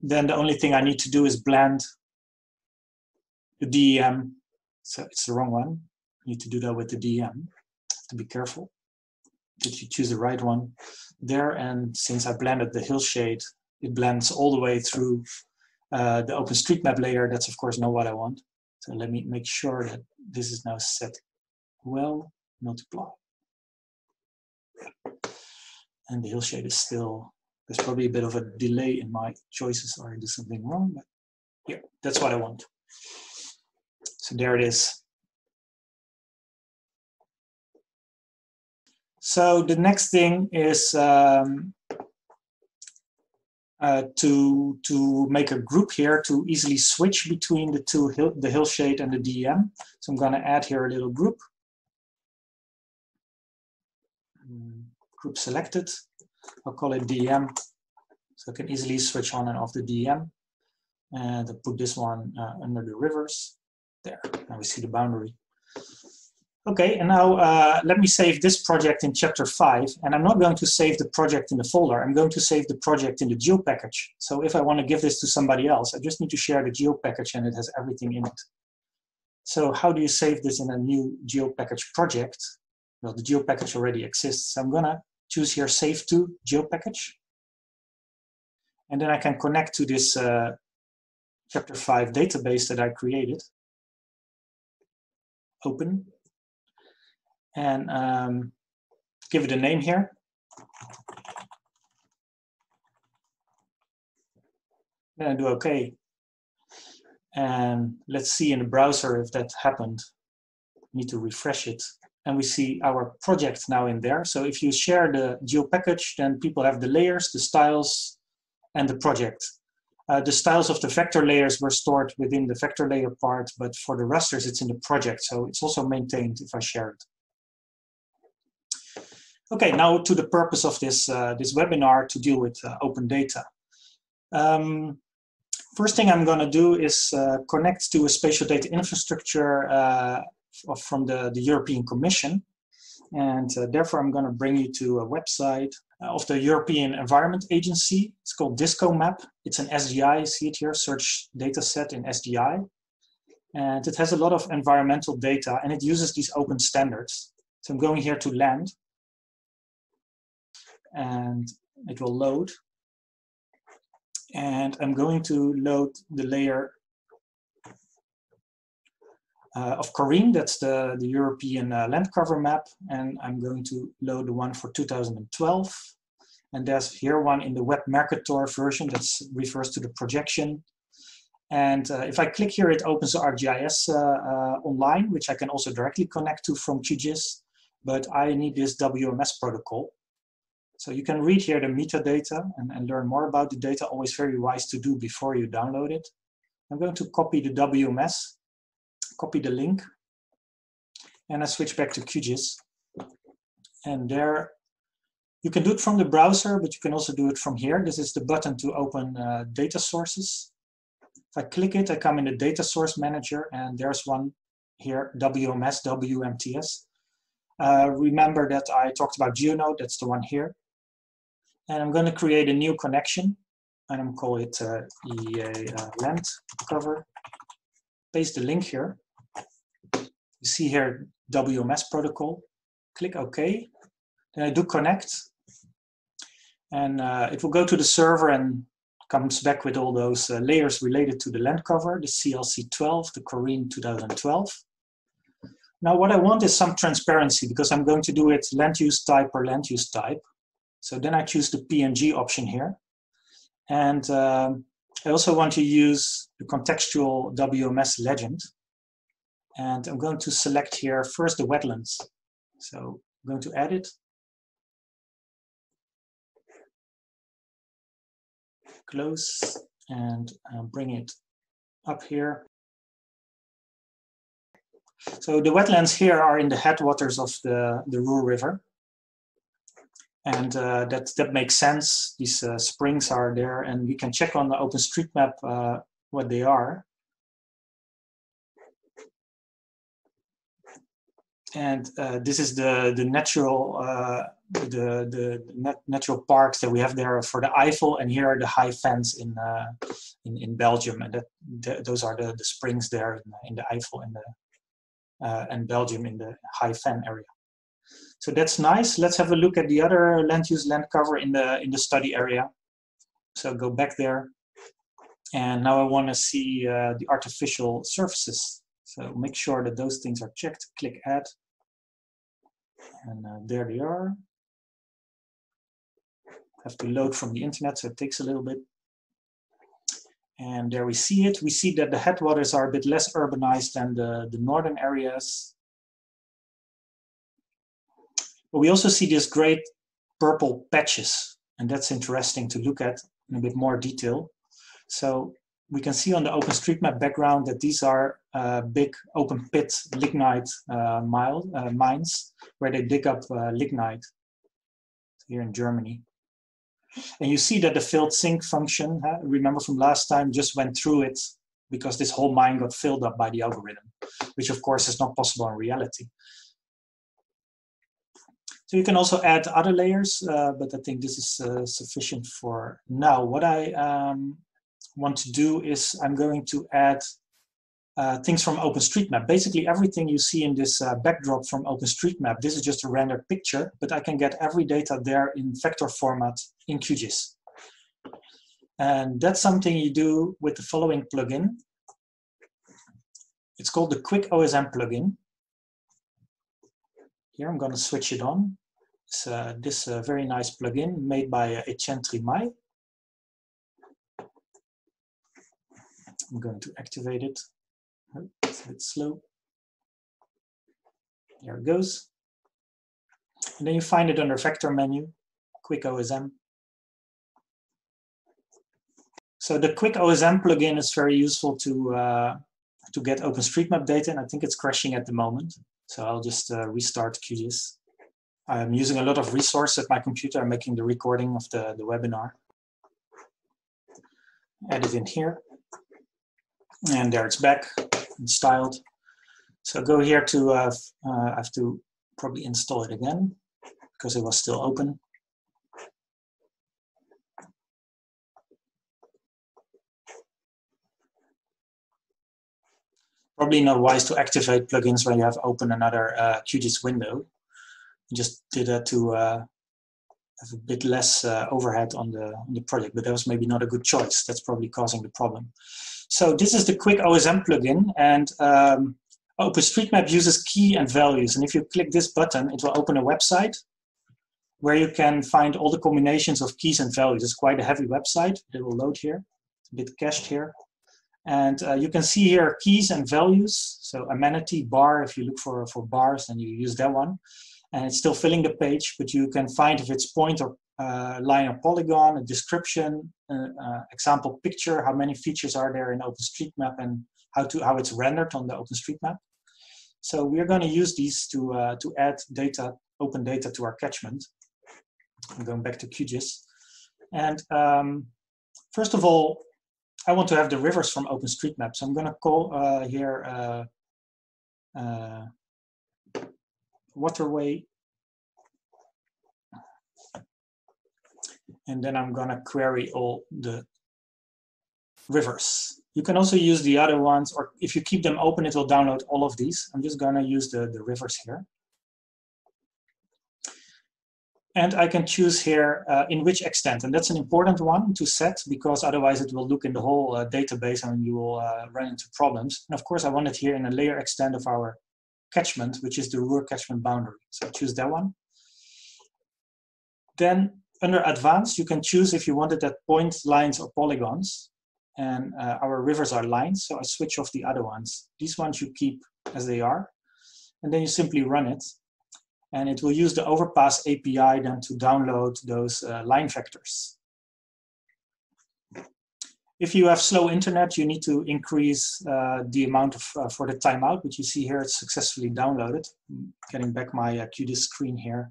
Then the only thing I need to do is blend the DEM. So it's the wrong one. You need to do that with the DEM. Have to be careful that you choose the right one there. And since I blended the hillshade, it blends all the way through uh, the OpenStreetMap layer. That's of course not what I want. So let me make sure that this is now set well, multiply. And the hillshade is still, there's probably a bit of a delay in my choices or I do something wrong, but yeah, that's what I want. So there it is. So the next thing is um, uh, to to make a group here to easily switch between the two hill, the hillshade and the DEM. So I'm going to add here a little group. Mm, group selected. I'll call it DEM, so I can easily switch on and off the DEM. And I'll put this one uh, under the rivers. There, now we see the boundary. Okay, and now uh, let me save this project in chapter five, and I'm not going to save the project in the folder. I'm going to save the project in the geo package. So if I want to give this to somebody else, I just need to share the geo package and it has everything in it. So how do you save this in a new geo package project? Well, the geo package already exists. So I'm gonna choose here save to geo package. And then I can connect to this uh, chapter five database that I created. Open and um, give it a name here. Then I do OK. And let's see in the browser if that happened. Need to refresh it. And we see our project now in there. So if you share the geo package, then people have the layers, the styles, and the project. Uh, the styles of the vector layers were stored within the vector layer part, but for the rasters, it's in the project. So it's also maintained if I share it. Okay, now to the purpose of this, uh, this webinar to deal with uh, open data. Um, first thing I'm going to do is uh, connect to a spatial data infrastructure uh, from the, the European Commission. And uh, therefore, I'm going to bring you to a website of the European Environment Agency. It's called DiscoMap. It's an SDI, you see it here, search data set in SDI. And it has a lot of environmental data and it uses these open standards. So I'm going here to land and it will load. And I'm going to load the layer uh, of CORINE, that's the, the European uh, land cover map, and I'm going to load the one for 2012. And there's here one in the Web Mercator version that refers to the projection. And uh, if I click here, it opens the ArcGIS uh, uh, online, which I can also directly connect to from QGIS. But I need this WMS protocol. So you can read here the metadata and, and learn more about the data, always very wise to do before you download it. I'm going to copy the WMS, copy the link, and I switch back to QGIS. And there, you can do it from the browser, but you can also do it from here. This is the button to open uh, data sources. If I click it, I come in the data source manager, and there's one here, WMS, WMTS. Uh, remember that I talked about GeoNode, that's the one here. And I'm going to create a new connection, and I'm call it uh, EA uh, land cover. Paste the link here. You see here WMS protocol. Click OK. Then I do connect. And uh, it will go to the server and comes back with all those uh, layers related to the land cover, the CLC12, the Corine 2012. Now what I want is some transparency because I'm going to do it land use type per land use type. So then I choose the PNG option here. And um, I also want to use the contextual WMS legend. And I'm going to select here first the wetlands. So I'm going to add it. Close and uh, bring it up here. So the wetlands here are in the headwaters of the, the Ruhr River and uh, that that makes sense. These uh, springs are there, and we can check on the OpenStreetMap uh, what they are. And uh, this is the the natural uh, the the nat natural parks that we have there for the Eifel, and here are the high fens in uh, in in Belgium, and that the, those are the the springs there in, in the Eifel and the and Belgium in the high fen area. So that's nice. Let's have a look at the other land use land cover in the in the study area. So go back there. And now I want to see uh, the artificial surfaces. So make sure that those things are checked. Click add. And uh, there they are. Have to load from the internet, so it takes a little bit. And there we see it. We see that the headwaters are a bit less urbanized than the, the northern areas. But we also see these great purple patches, and that's interesting to look at in a bit more detail. So we can see on the OpenStreetMap background that these are uh, big open pit lignite uh, mile, uh, mines where they dig up uh, lignite here in Germany. And you see that the filled sink function, huh, remember from last time, just went through it because this whole mine got filled up by the algorithm, which of course is not possible in reality. So you can also add other layers, uh, but I think this is uh, sufficient for now. What I um, want to do is I'm going to add uh, things from OpenStreetMap. Basically everything you see in this uh, backdrop from OpenStreetMap, this is just a rendered picture, but I can get every data there in vector format in QGIS. And that's something you do with the following plugin. It's called the Quick OSM plugin. Here I'm going to switch it on. Uh, this uh, very nice plugin made by uh, Etienne. I'm going to activate it. It's a bit slow. There it goes. And then you find it under Vector menu, Quick OSM. So the Quick OSM plugin is very useful to uh, to get OpenStreetMap data, and I think it's crashing at the moment. So I'll just uh, restart QGIS. I'm using a lot of resources at my computer. I'm making the recording of the, the webinar. Add it in here. And there it's back and styled. So go here to, uh, uh, I have to probably install it again because it was still open. Probably not wise to activate plugins when you have open another uh, QGIS window just did that to uh, have a bit less uh, overhead on the on the project, but that was maybe not a good choice. That's probably causing the problem. So this is the quick OSM plugin, and um, OpenStreetMap uses key and values. And if you click this button, it will open a website where you can find all the combinations of keys and values. It's quite a heavy website. It will load here. It's a bit cached here. And uh, you can see here keys and values. So amenity bar, if you look for, for bars, then you use that one. And it's still filling the page, but you can find if it's point or uh, line or polygon, a description, uh, uh, example picture, how many features are there in OpenStreetMap and how, to, how it's rendered on the OpenStreetMap. So we're going to use these to, uh, to add data, open data to our catchment. I'm going back to QGIS. And um, first of all, I want to have the rivers from OpenStreetMap. So I'm going to call uh, here uh, uh, waterway. And then I'm going to query all the rivers. You can also use the other ones, or if you keep them open, it will download all of these. I'm just going to use the, the rivers here. And I can choose here uh, in which extent. And that's an important one to set because otherwise it will look in the whole uh, database and you will uh, run into problems. And of course, I want it here in a layer extent of our catchment, which is the Ruhr catchment boundary. So choose that one. Then under advanced, you can choose if you wanted that point, lines, or polygons. And uh, our rivers are lines, so I switch off the other ones. These ones you keep as they are. And then you simply run it and it will use the overpass API then to download those uh, line vectors. If you have slow internet, you need to increase uh, the amount of uh, for the timeout, which you see here it's successfully downloaded. I'm getting back my uh, QGIS screen here.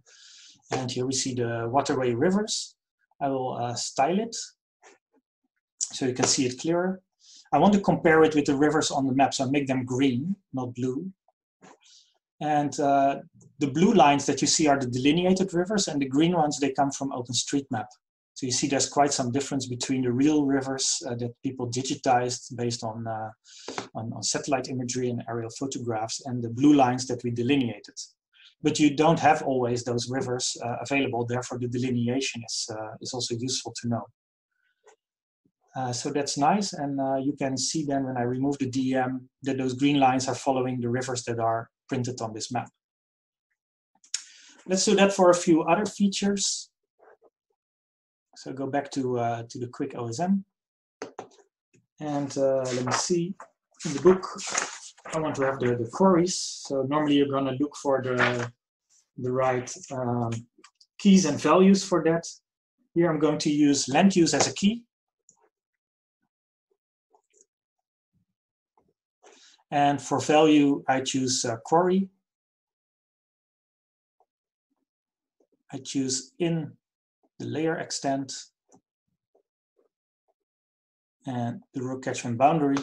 And here we see the waterway rivers. I will uh, style it so you can see it clearer. I want to compare it with the rivers on the map, so I make them green, not blue. And uh, the blue lines that you see are the delineated rivers, and the green ones, they come from OpenStreetMap. So you see there's quite some difference between the real rivers uh, that people digitized based on, uh, on, on, satellite imagery and aerial photographs and the blue lines that we delineated. But you don't have always those rivers uh, available, therefore the delineation is, uh, is also useful to know. Uh, so that's nice, and you can see then when I remove the DEM that those green lines are following the rivers that are printed on this map. Let's do that for a few other features. So go back to, uh, to the quick OSM. And uh, let me see, in the book, I want to have the, the queries. So normally you're gonna look for the, the right um, keys and values for that. Here I'm going to use land use as a key. And for value, I choose uh, query. I choose in the layer extent and the Ruhr catchment boundary.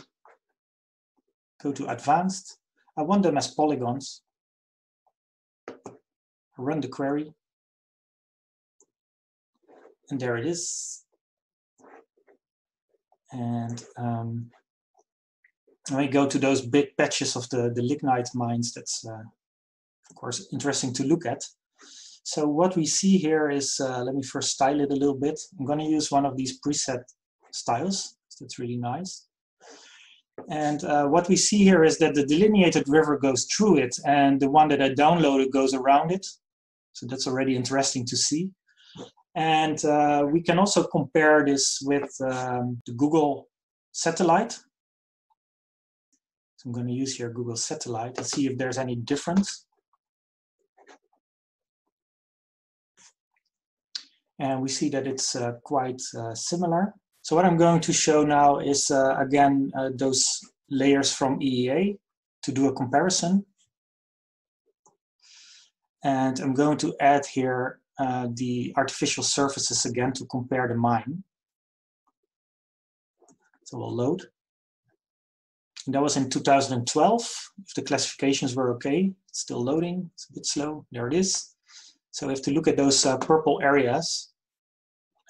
Go to advanced. I want them as polygons. Run the query. And there it is. And um, when we go to those big patches of the, the lignite mines, that's uh, of course interesting to look at. So what we see here is, uh, let me first style it a little bit. I'm going to use one of these preset styles. That's really nice. And uh, what we see here is that the delineated river goes through it and the one that I downloaded goes around it. So that's already interesting to see. And uh, we can also compare this with um, the Google satellite. So I'm going to use here Google satellite to see if there's any difference. and we see that it's uh, quite uh, similar. So what I'm going to show now is uh, again uh, those layers from EEA to do a comparison. And I'm going to add here uh, the artificial surfaces again to compare the mine. So we'll load. That was in 2012. If the classifications were okay, it's still loading. It's a bit slow. There it is. So we have to look at those uh, purple areas.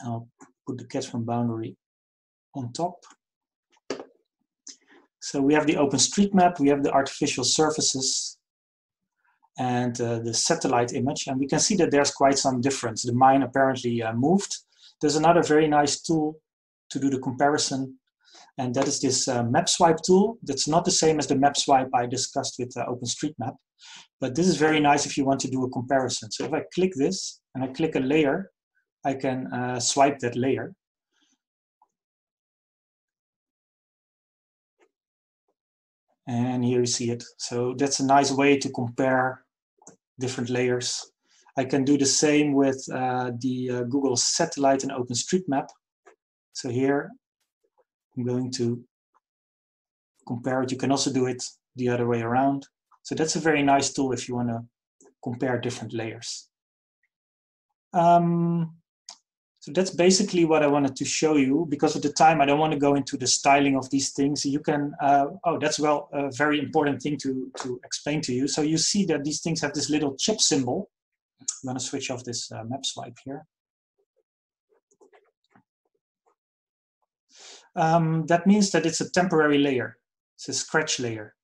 I'll put the catchment boundary on top. So we have the OpenStreetMap, we have the artificial surfaces, and uh, the satellite image, and we can see that there's quite some difference. The mine apparently uh, moved. There's another very nice tool to do the comparison, And that is this uh, map swipe tool. That's not the same as the map swipe I discussed with uh, OpenStreetMap. But this is very nice if you want to do a comparison. So if I click this and I click a layer, I can uh, swipe that layer. And here you see it. So that's a nice way to compare different layers. I can do the same with uh, the uh, Google Satellite and OpenStreetMap. So here, I'm going to compare it. You can also do it the other way around. So that's a very nice tool if you want to compare different layers. Um, so that's basically what I wanted to show you. Because of the time, I don't want to go into the styling of these things. You can, uh, oh, that's well a very important thing to, to explain to you. So you see that these things have this little chip symbol. I'm going to switch off this uh, map swipe here. Um, that means that it's a temporary layer. It's a scratch layer.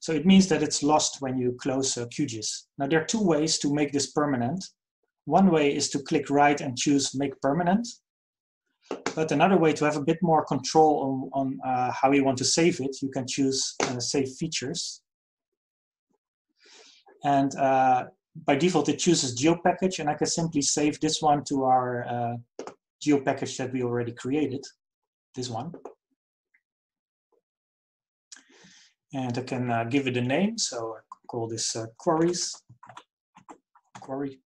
So it means that it's lost when you close uh, QGIS. Now there are two ways to make this permanent. One way is to click right and choose make permanent. But another way to have a bit more control on, on uh, how you want to save it, you can choose uh, save features. And uh, by default, it chooses GeoPackage, and I can simply save this one to our uh, GeoPackage that we already created, this one. And I can uh, give it a name, so I call this uh, quarries, quarry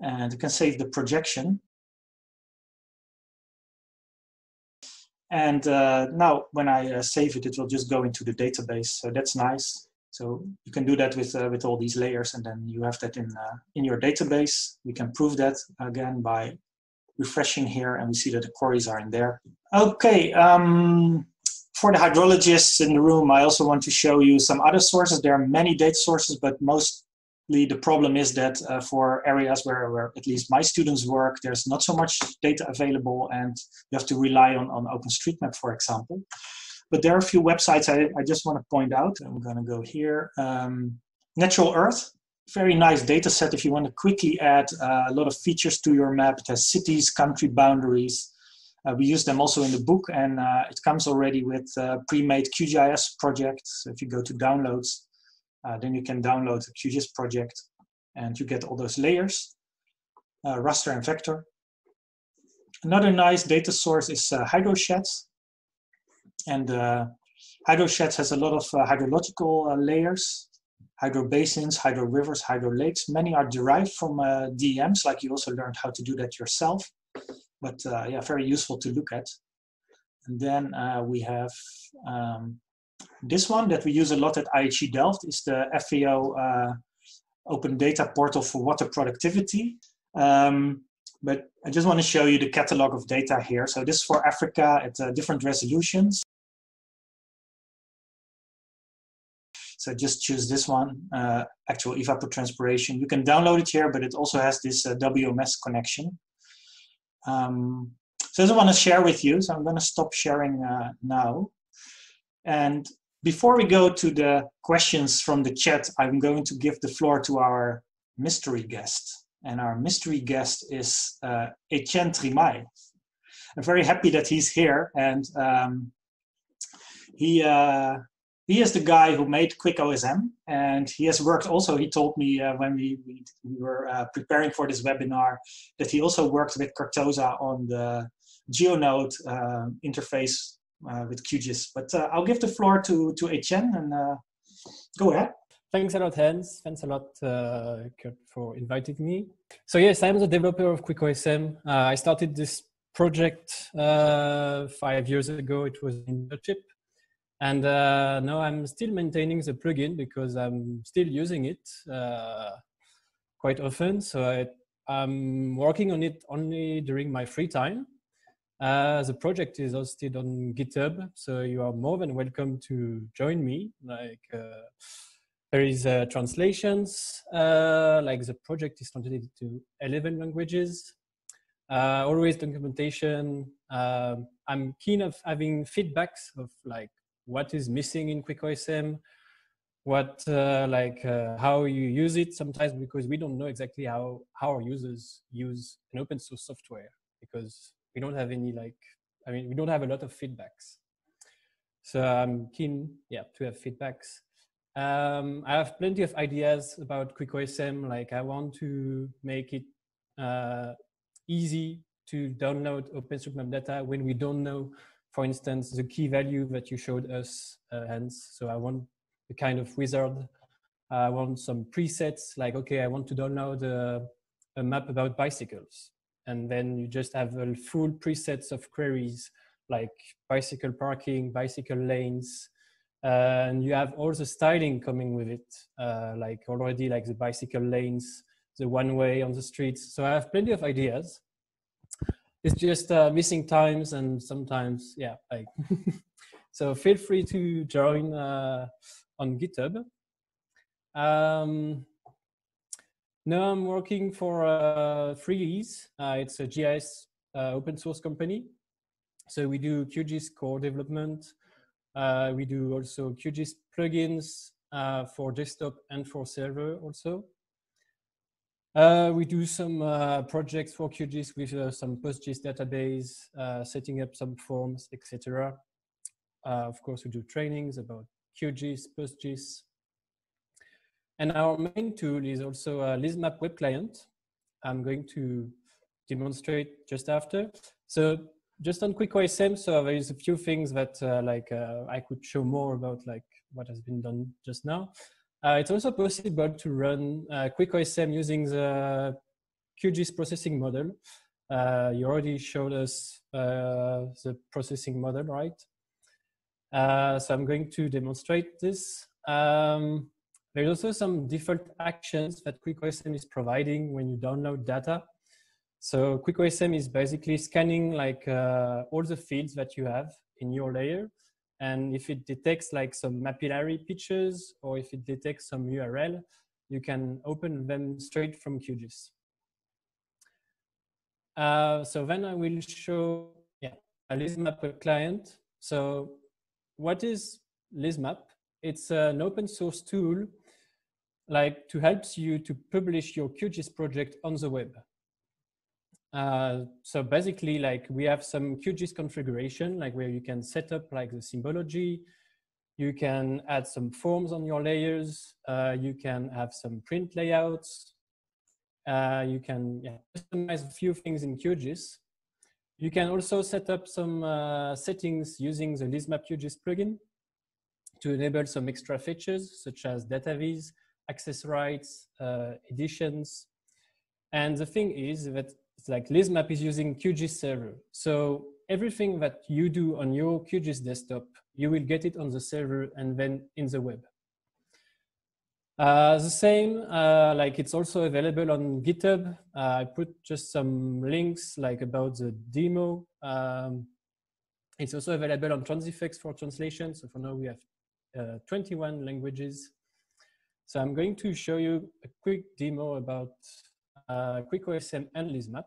and I can save the projection. And uh, now when I uh, save it, it will just go into the database. So that's nice. So you can do that with, uh, with all these layers and then you have that in, uh, in your database. We can prove that again by refreshing here and we see that the quarries are in there. Okay, um, for the hydrologists in the room, I also want to show you some other sources. There are many data sources, but mostly the problem is that uh, for areas where, where at least my students work, there's not so much data available and you have to rely on, on OpenStreetMap, for example. But there are a few websites I, I just want to point out. I'm going to go here. Um, Natural Earth, very nice data set if you want to quickly add uh, a lot of features to your map. It has cities, country boundaries. Uh, we use them also in the book and uh, it comes already with uh, pre-made QGIS projects. So if you go to downloads, uh, then you can download the QGIS project and you get all those layers, uh, raster and vector. Another nice data source is uh, HydroSheds. And HydroSheds has a lot of hydrological layers, hydro basins, hydro rivers, hydro lakes. Many are derived from uh, like you also learned how to do that yourself. But yeah, very useful to look at. And then we have um, this one that we use a lot at IHE Delft is the FAO uh, Open Data Portal for Water Productivity. Um, but I just want to show you the catalog of data here. So this is for Africa at uh, different resolutions. So just choose this one, uh, actual evapotranspiration. You can download it here, but it also has this uh, WMS connection. Um, so I just want to share with you. So I'm going to stop sharing uh, now. And before we go to the questions from the chat, I'm going to give the floor to our mystery guest. And our mystery guest is uh, Etienne Trimaille. I'm very happy that he's here. And um, he, uh, he is the guy who made QuickOSM. And he has worked also, he told me uh, when we, we, we were uh, preparing for this webinar, that he also worked with Kartoza on the GeoNode uh, interface uh, with QGIS. But uh, I'll give the floor to, to Etienne and uh, go ahead. Thanks a lot, Hans. Thanks a lot, Kurt, for inviting me. So yes, I'm the developer of QuickOSM. I started this project five years ago. It was in internship. And now I'm still maintaining the plugin because I'm still using it quite often. So I, I'm working on it only during my free time. Uh, the project is hosted on GitHub, so you are more than welcome to join me. Like uh, there is uh, translations, uh, like the project is translated to 11 languages. Uh, always documentation. Um, I'm keen of having feedbacks of like what is missing in QuickOSM, what uh, like how you use it sometimes because we don't know exactly how how our users use an open source software because we don't have any like i mean we don't have a lot of feedbacks So I'm keen, yeah, to have feedbacks. Um, I have plenty of ideas about QuickOSM. Like I want to make it uh, easy to download OpenStreetMap data when we don't know, for instance, the key value that you showed us, uh. So I want a kind of wizard. I want some presets like, okay, I want to download a, a map about bicycles. And then you just have a full presets of queries like bicycle parking, bicycle lanes, uh, and you have all the styling coming with it, uh, like already like the bicycle lanes, the one way on the streets. So I have plenty of ideas. It's just uh, missing times and sometimes, yeah, like. (laughs) so feel free to join uh, on GitHub. Um, now I'm working for uh, 3Liz. Uh, it's a GIS open source company. So we do QGIS core development. Uh, we do also QGIS plugins uh, for desktop and for server also. Uh, we do some uh, projects for QGIS with uh, some PostGIS database, uh, setting up some forms, etc. of course, we do trainings about QGIS, PostGIS. And our main tool is also a LizMap web client. I'm going to demonstrate just after. So just on QuickOSM, so there is a few things that uh, like uh, I could show more about like what has been done just now. Uh, it's also possible to run uh, QuickOSM using the QGIS processing model. Uh, you already showed us the processing model, right? so I'm going to demonstrate this. Um, there's also some default actions that QuickOSM is providing when you download data. So QuickOSM is basically scanning like uh, all the fields that you have in your layer. And if it detects like some mapillary pictures or if it detects some URL, you can open them straight from QGIS. Uh, so then I will show yeah, a Lizmap client. So what is Lizmap? It's an open source tool like to help you to publish your QGIS project on the web. Uh, so basically, like we have some QGIS configuration, like where you can set up like the symbology, you can add some forms on your layers, uh, you can have some print layouts, uh, you can yeah, customize a few things in QGIS. You can also set up some uh, settings using the Lizmap QGIS plugin to enable some extra features such as data viz, access rights, uh, editions. And the thing is that it's like Lizmap is using QGIS server. So everything that you do on your QGIS desktop, you will get it on the server and then in the web. Uh, the same, uh, like it's also available on GitHub. Uh, I put just some links like about the demo. Um, it's also available on Transifex for translation. So for now we have uh, 21 languages. So I'm going to show you a quick demo about uh, QuickOSM and Lizmap.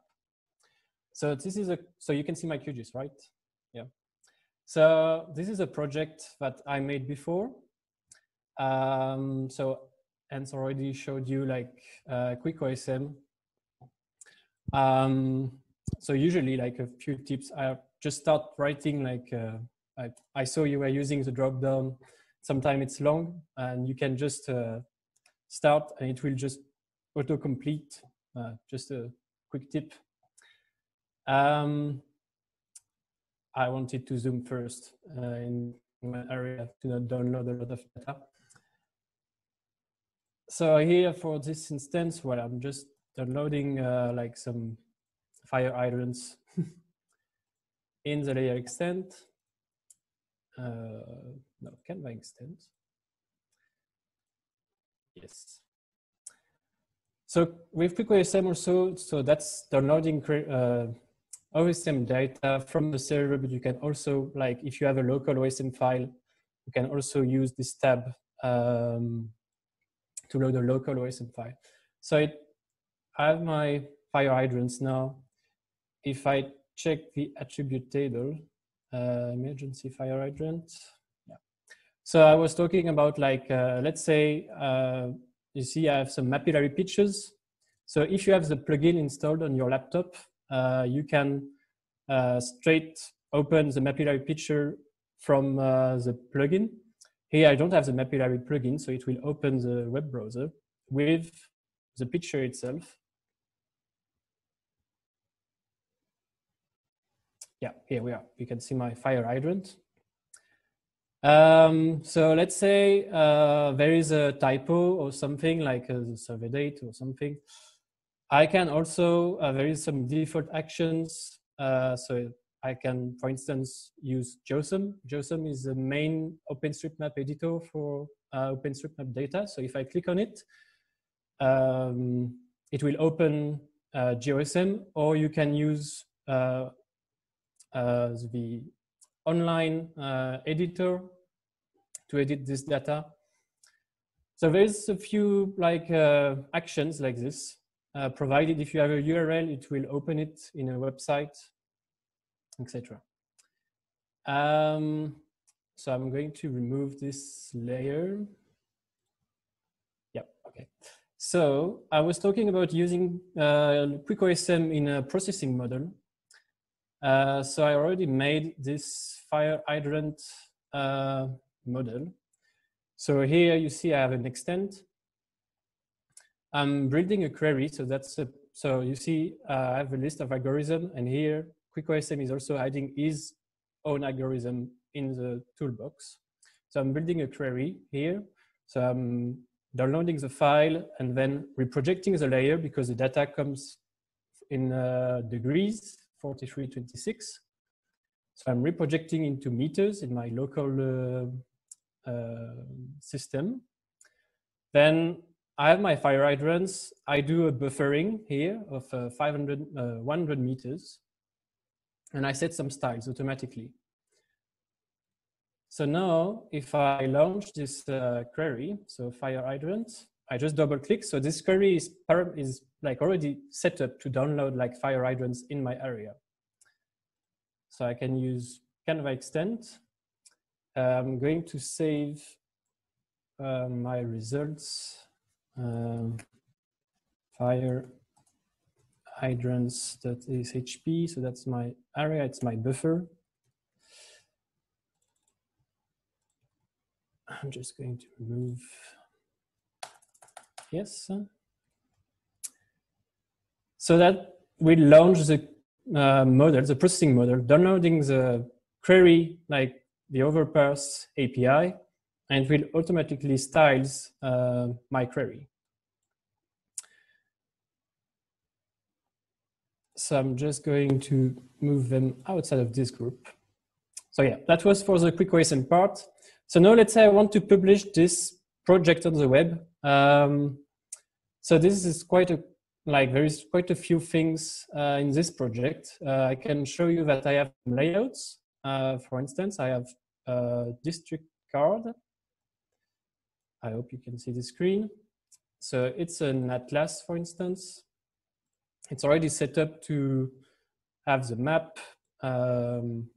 So this is a, so you can see my QGIS, right? Yeah. So this is a project that I made before. Um, so Hans already showed you like uh, QuickOSM. Um, so usually like a few tips, I just start writing like, uh, I, I saw you were using the drop down. Sometimes it's long and you can just uh, start and it will just autocomplete uh, just a quick tip. Um, I wanted to zoom first uh, in my area to not download a lot of data. So here for this instance, well, I'm just downloading uh, like some fire hydrants (laughs) in the layer extent. Uh, no, Canva extent. Yes. So with QuickOSM also, so that's downloading uh, OSM data from the server, but you can also, like if you have a local OSM file, you can also use this tab um, to load a local OSM file. So it, I have my fire hydrants now. If I check the attribute table, uh, emergency fire hydrant, yeah. So I was talking about like, uh, let's say uh, you see I have some mapillary pictures. So if you have the plugin installed on your laptop, you can uh, straight open the mapillary picture from uh, the plugin. Here I don't have the Mapillary plugin, so it will open the web browser with the picture itself. Yeah, here we are. You can see my fire hydrant. Um, so let's say uh, there is a typo or something like a survey date or something. I can also, uh, there is some default actions. Uh, so I can, for instance, use JOSM. JOSM is the main OpenStreetMap editor for uh, OpenStreetMap data. So if I click on it, um, it will open uh, JOSM, or you can use uh, uh, the online editor to edit this data. So there's a few like actions like this, uh, provided if you have a URL, it will open it in a website, etc. Um, so I'm going to remove this layer. Yeah, okay. So I was talking about using uh, QuickOSM in a processing model. Uh, so I already made this fire hydrant uh, model. So here you see I have an extent. I'm building a query, so that's a, so you see uh, I have a list of algorithm, and here QuickOSM is also adding his own algorithm in the toolbox. So I'm building a query here. So I'm downloading the file and then reprojecting the layer because the data comes in uh, degrees 4326. So I'm reprojecting into meters in my local uh, uh, system. Then I have my fire hydrants. I do a buffering here of uh, 500, uh, 100 meters. And I set some styles automatically. So now if I launch this uh, query, so fire hydrant, I just double click. So this query is, is like already set up to download like fire hydrants in my area. So I can use canvas extent. I'm going to save uh, my results. Um, fire hydrants.ashp. So that's my area, it's my buffer. I'm just going to remove, yes. So that we launch the uh, model, the processing model, downloading the query like the overpass API, and will automatically styles uh, my query. So I'm just going to move them outside of this group. So yeah, that was for the quick QuickOSM part. So now let's say I want to publish this project on the web. Um, so this is quite a, like there is quite a few things uh, in this project. Uh, I can show you that I have layouts. Uh, for instance, I have a district card. I hope you can see the screen. So it's an atlas, for instance. It's already set up to have the map um,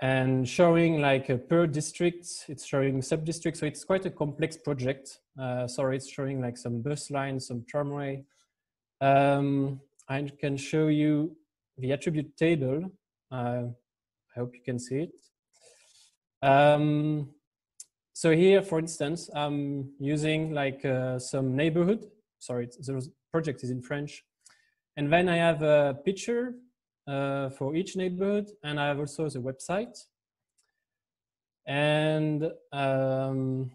and showing like a per district, it's showing sub-district. So it's quite a complex project. Uh, sorry, it's showing like some bus lines, some tramway. Um, I can show you the attribute table. Uh, I hope you can see it. Um, so here, for instance, I'm using like uh, some neighborhood. Sorry, the project is in French. And then I have a picture uh, for each neighborhood, and I have also the website. And um,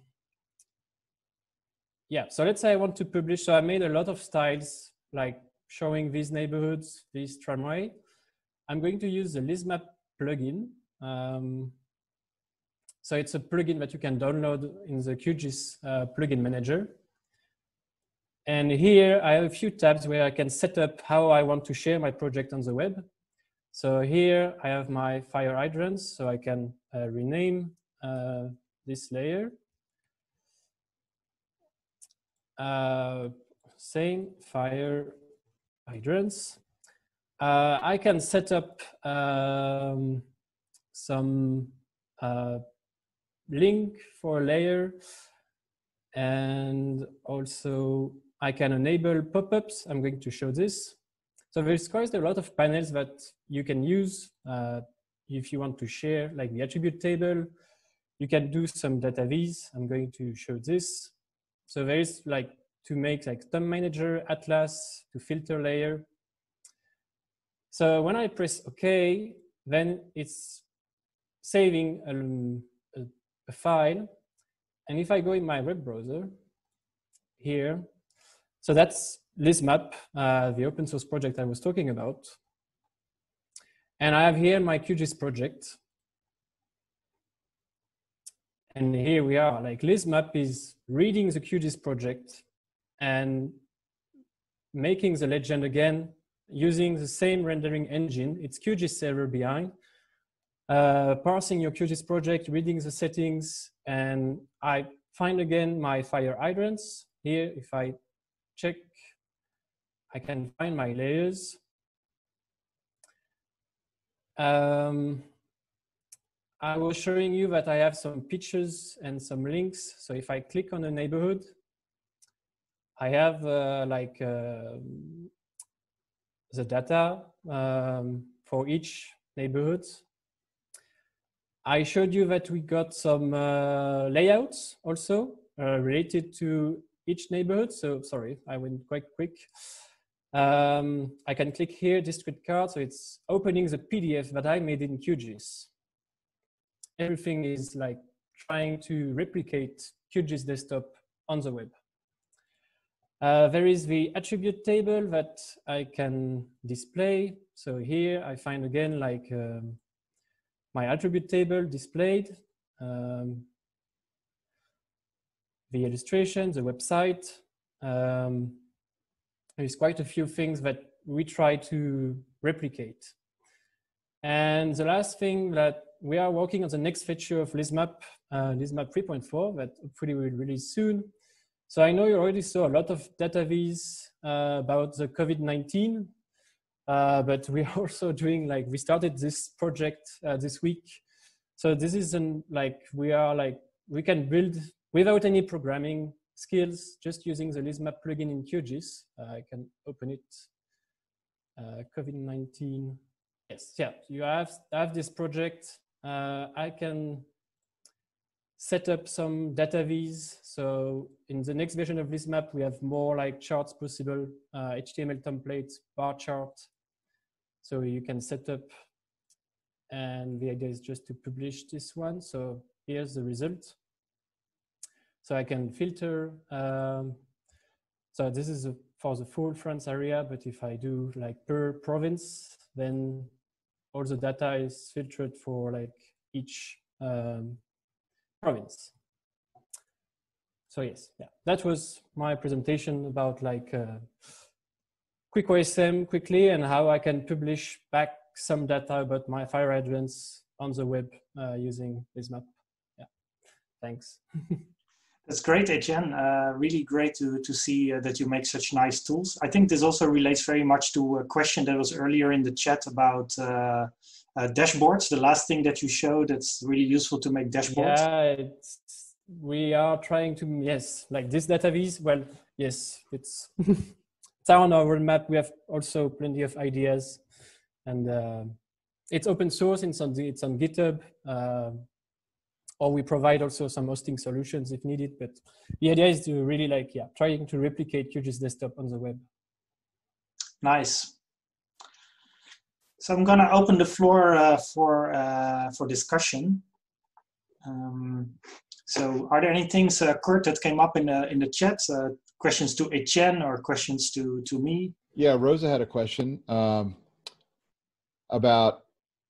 yeah, so let's say I want to publish. So I made a lot of styles like showing these neighborhoods, this tramway. I'm going to use the LizMap plugin. Um, so it's a plugin that you can download in the QGIS uh, plugin manager. And here I have a few tabs where I can set up how I want to share my project on the web. So here I have my fire hydrants, so I can uh, rename uh, this layer. Uh, same fire hydrants. Uh, I can set up um, some uh, link for layer and also I can enable pop-ups. I'm going to show this. So there's quite a lot of panels that you can use uh, if you want to share like the attribute table, you can do some data viz. I'm going to show this. So there is like to make like Stump Manager, Atlas, to filter layer. So when I press OK, then it's saving a, a, file. And if I go in my web browser here, so that's LizMap, uh, the open source project I was talking about. And I have here my QGIS project. And here we are, like LizMap is reading the QGIS project and making the legend again using the same rendering engine. It's QGIS server behind. Uh, parsing your QGIS project, reading the settings, and I find again my fire hydrants. Here, if I check, I can find my layers. Um, I was showing you that I have some pictures and some links. So if I click on a neighborhood, I have uh, like uh, the data um, for each neighborhood. I showed you that we got some uh, layouts also uh, related to each neighborhood. So sorry, I went quite quick. Um, I can click here, district card. So it's opening the PDF that I made in QGIS. Everything is like trying to replicate QGIS desktop on the web. Uh, there is the attribute table that I can display. So here I find again like um, my attribute table displayed, um, the illustration, the website. Um, there's quite a few things that we try to replicate. And the last thing that we are working on the next feature of LizMap, uh, LizMap 3.4 that hopefully will release soon, so I know you already saw a lot of data viz uh, about the COVID-19, uh, but we're (laughs) also doing like, we started this project uh, this week. So this isn't like, we are like, we can build without any programming skills, just using the LizMap plugin in QGIS. Uh, I can open it, uh, COVID-19. Yes, yeah, you have, have this project. Uh, I can set up some data viz. So in the next version of LizMap, we have more like charts possible, HTML templates, bar chart. So you can set up, and the idea is just to publish this one. So here's the result. So I can filter. Um, so this is a, for the full France area, but if I do like per province, then all the data is filtered for like each um, province. So yes, yeah, that was my presentation about like uh, QuickOSM quickly and how I can publish back some data about my fire hydrants on the web uh, using map. Yeah, thanks. (laughs) That's great, Etienne. Uh, really great to, to see uh, that you make such nice tools. I think this also relates very much to a question that was earlier in the chat about uh, uh, dashboards. The last thing that you showed that's really useful to make dashboards. Yeah, we are trying to yes, like this data viz. Well, yes, it's (laughs) on our roadmap. We have also plenty of ideas, and uh, it's open source. It's on the, it's on GitHub. Uh, or we provide also some hosting solutions if needed. But the idea is to really like, yeah, trying to replicate QGIS desktop on the web. Nice. So I'm going to open the floor uh, for uh, for discussion. Um, so are there any things, uh, Kurt, that came up in the in the chat? Uh, questions to Etienne or questions to to me? Yeah, Rosa had a question um, about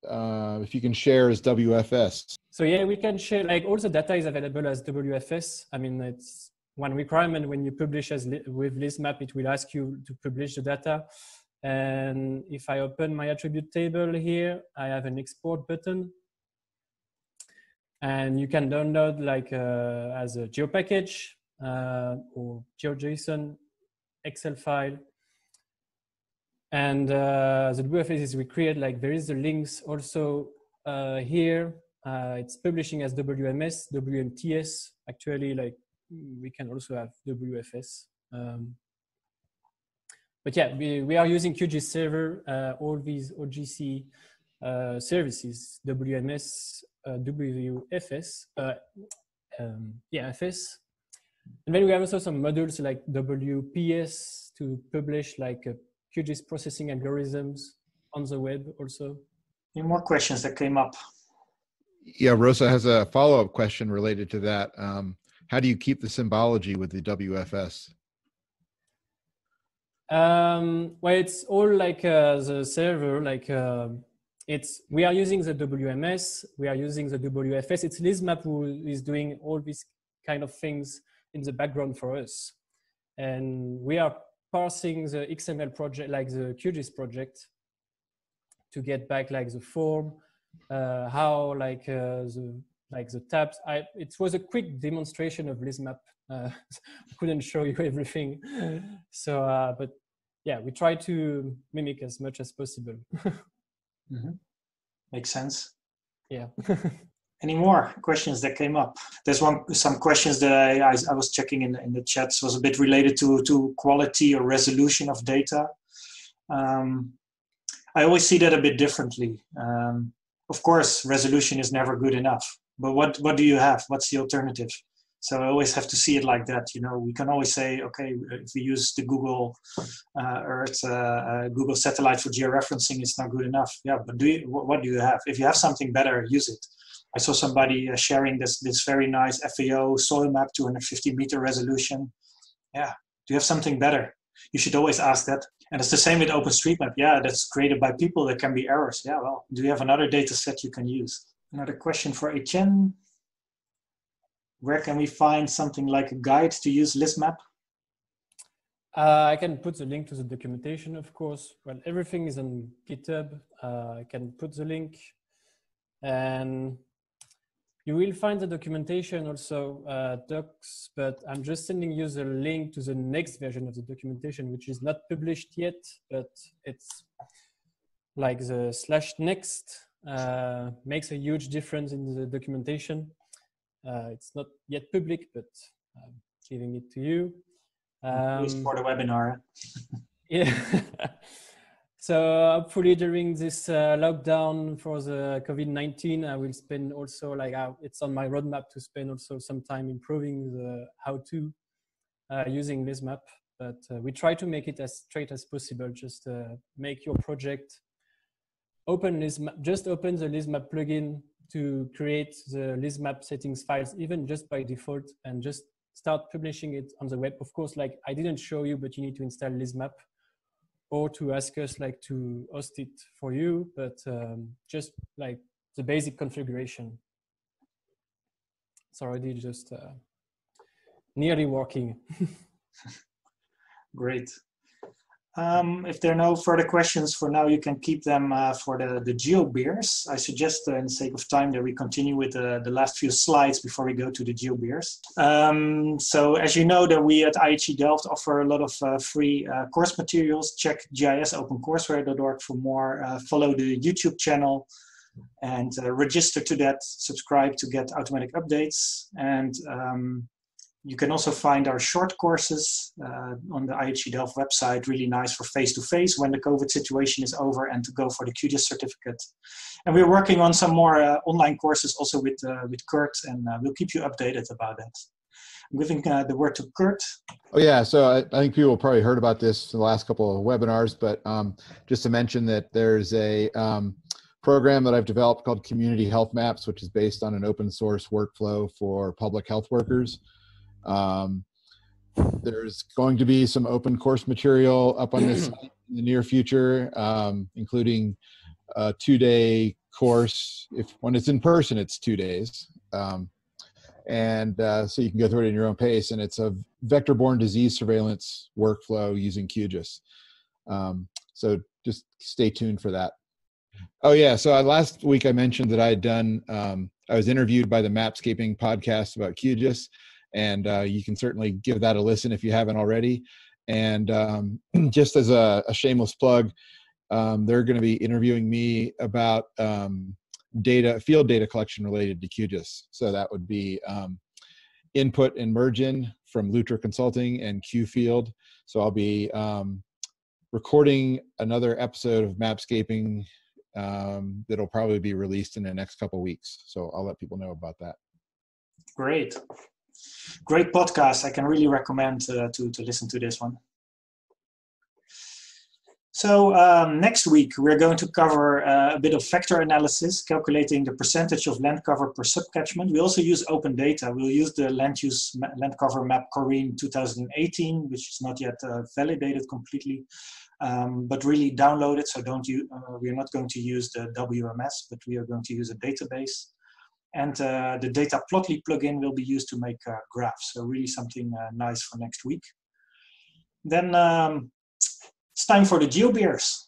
uh, if you can share as WFS. So yeah, we can share like all the data is available as WFS. I mean, it's one requirement when you publish as with LizMap, it will ask you to publish the data. And if I open my attribute table here, I have an export button. And you can download like uh, as a GeoPackage uh, or GeoJSON Excel file. And uh, the WFS is we create like there is the links also uh, here. Uh, it's publishing as WMS, WMTS. Actually, like we can also have WFS. Um, but yeah, we, we are using QGIS server, uh, all these OGC uh, services, WMS, WFS, um, yeah, FS. And then we have also some modules like WPS to publish like uh, QGIS processing algorithms on the web also. Any more questions that came up? Yeah, Rosa has a follow up question related to that. Um, how do you keep the symbology with the WFS? Um, well, it's all like uh, the server, like uh, it's we are using the WMS, we are using the WFS. It's Lizmap who is doing all these kind of things in the background for us, and we are parsing the XML project, like the QGIS project, to get back like the form, uh, how like uh, the like the tabs. I it was a quick demonstration of Lizmap. Uh, (laughs) couldn't show you everything, so uh, but yeah, we try to mimic as much as possible. (laughs) mm-hmm. Makes sense. Yeah. (laughs) Any more questions that came up? There's one, some questions that I, I, I was checking in, in the chats was a bit related to, to quality or resolution of data. Um, I always see that a bit differently. Um, of course, resolution is never good enough, but what, what do you have? What's the alternative? So I always have to see it like that. You know, we can always say, okay, if we use the Google uh, Earth, uh, uh, Google Satellite for georeferencing, it's not good enough. Yeah, but do you, what do you have? If you have something better, use it. I saw somebody uh, sharing this this very nice FAO soil map, 250 meter resolution. Yeah, do you have something better? You should always ask that. And it's the same with OpenStreetMap. Yeah, that's created by people. There can be errors. Yeah, well, do you have another data set you can use? Another question for Etienne where can we find something like a guide to use Lizmap? Uh, I can put the link to the documentation, of course. Well, everything is on GitHub. Uh, I can put the link and you will find the documentation also uh, docs, but I'm just sending you the link to the next version of the documentation, which is not published yet, but it's like the slash next uh, makes a huge difference in the documentation. Uh, it's not yet public, but I'm giving it to you. Um, for the webinar. (laughs) yeah. (laughs) (laughs) so hopefully during this uh, lockdown for the COVID-19, I will spend also like uh, it's on my roadmap to spend also some time improving the how-to uh, using Lizmap. But uh, we try to make it as straight as possible. Just uh, make your project open Lizmap. Just open the Lizmap plugin to create the Lizmap settings files, even just by default, and just start publishing it on the web. Of course, like I didn't show you, but you need to install Lizmap or to ask us like to host it for you, but um, just like the basic configuration. It's already just uh, nearly working. (laughs) Great. Um, if there are no further questions for now, you can keep them uh, for the, the GeoBeers. I suggest, uh, in the sake of time, that we continue with the, the last few slides before we go to the GeoBeers. Um, so as you know that we at IHE Delft offer a lot of uh, free uh, course materials. Check gisopencourseware.org for more. Uh, follow the YouTube channel and uh, register to that. Subscribe to get automatic updates. And um, you can also find our short courses uh, on the IHE Delft website, really nice for face-to-face when the COVID situation is over and to go for the QGIS certificate. And we're working on some more uh, online courses also with, uh, with Kurt, and uh, we'll keep you updated about that. I'm giving uh, the word to Kurt. Oh yeah, so I, I, think people probably heard about this in the last couple of webinars, but um, just to mention that there's a um, program that I've developed called Community Health Maps, which is based on an open source workflow for public health workers. Um, there's going to be some open course material up on this (clears throat) in the near future, um, including a two-day course. If when it's in person, it's two days, um, and uh, so you can go through it in your own pace. And it's a vector-borne disease surveillance workflow using QGIS. Um, so just stay tuned for that. Oh yeah, so I, last week I mentioned that I had done. Um, I was interviewed by the Mapscaping podcast about QGIS and uh, you can certainly give that a listen if you haven't already. And um, (clears throat) just as a, a, shameless plug, um, they're going to be interviewing me about um, data, field data collection related to QGIS. So that would be um, input and mergin from Lutra Consulting and QField. So I'll be um, recording another episode of Mapscaping um, that'll probably be released in the next couple weeks. So I'll let people know about that. Great, great podcast. I can really recommend uh, to to listen to this one. So um, next week we're going to cover uh, a bit of vector analysis, calculating the percentage of land cover per subcatchment. We also use open data. We'll use the land use land cover map Corine 2018, which is not yet uh, validated completely, um, but really download it. So don't you? Uh, we are not going to use the WMS, but we are going to use a database. And uh, the data plotly plugin will be used to make uh, graphs. So really something uh, nice for next week. Then. Um, it's time for the GeoBeers.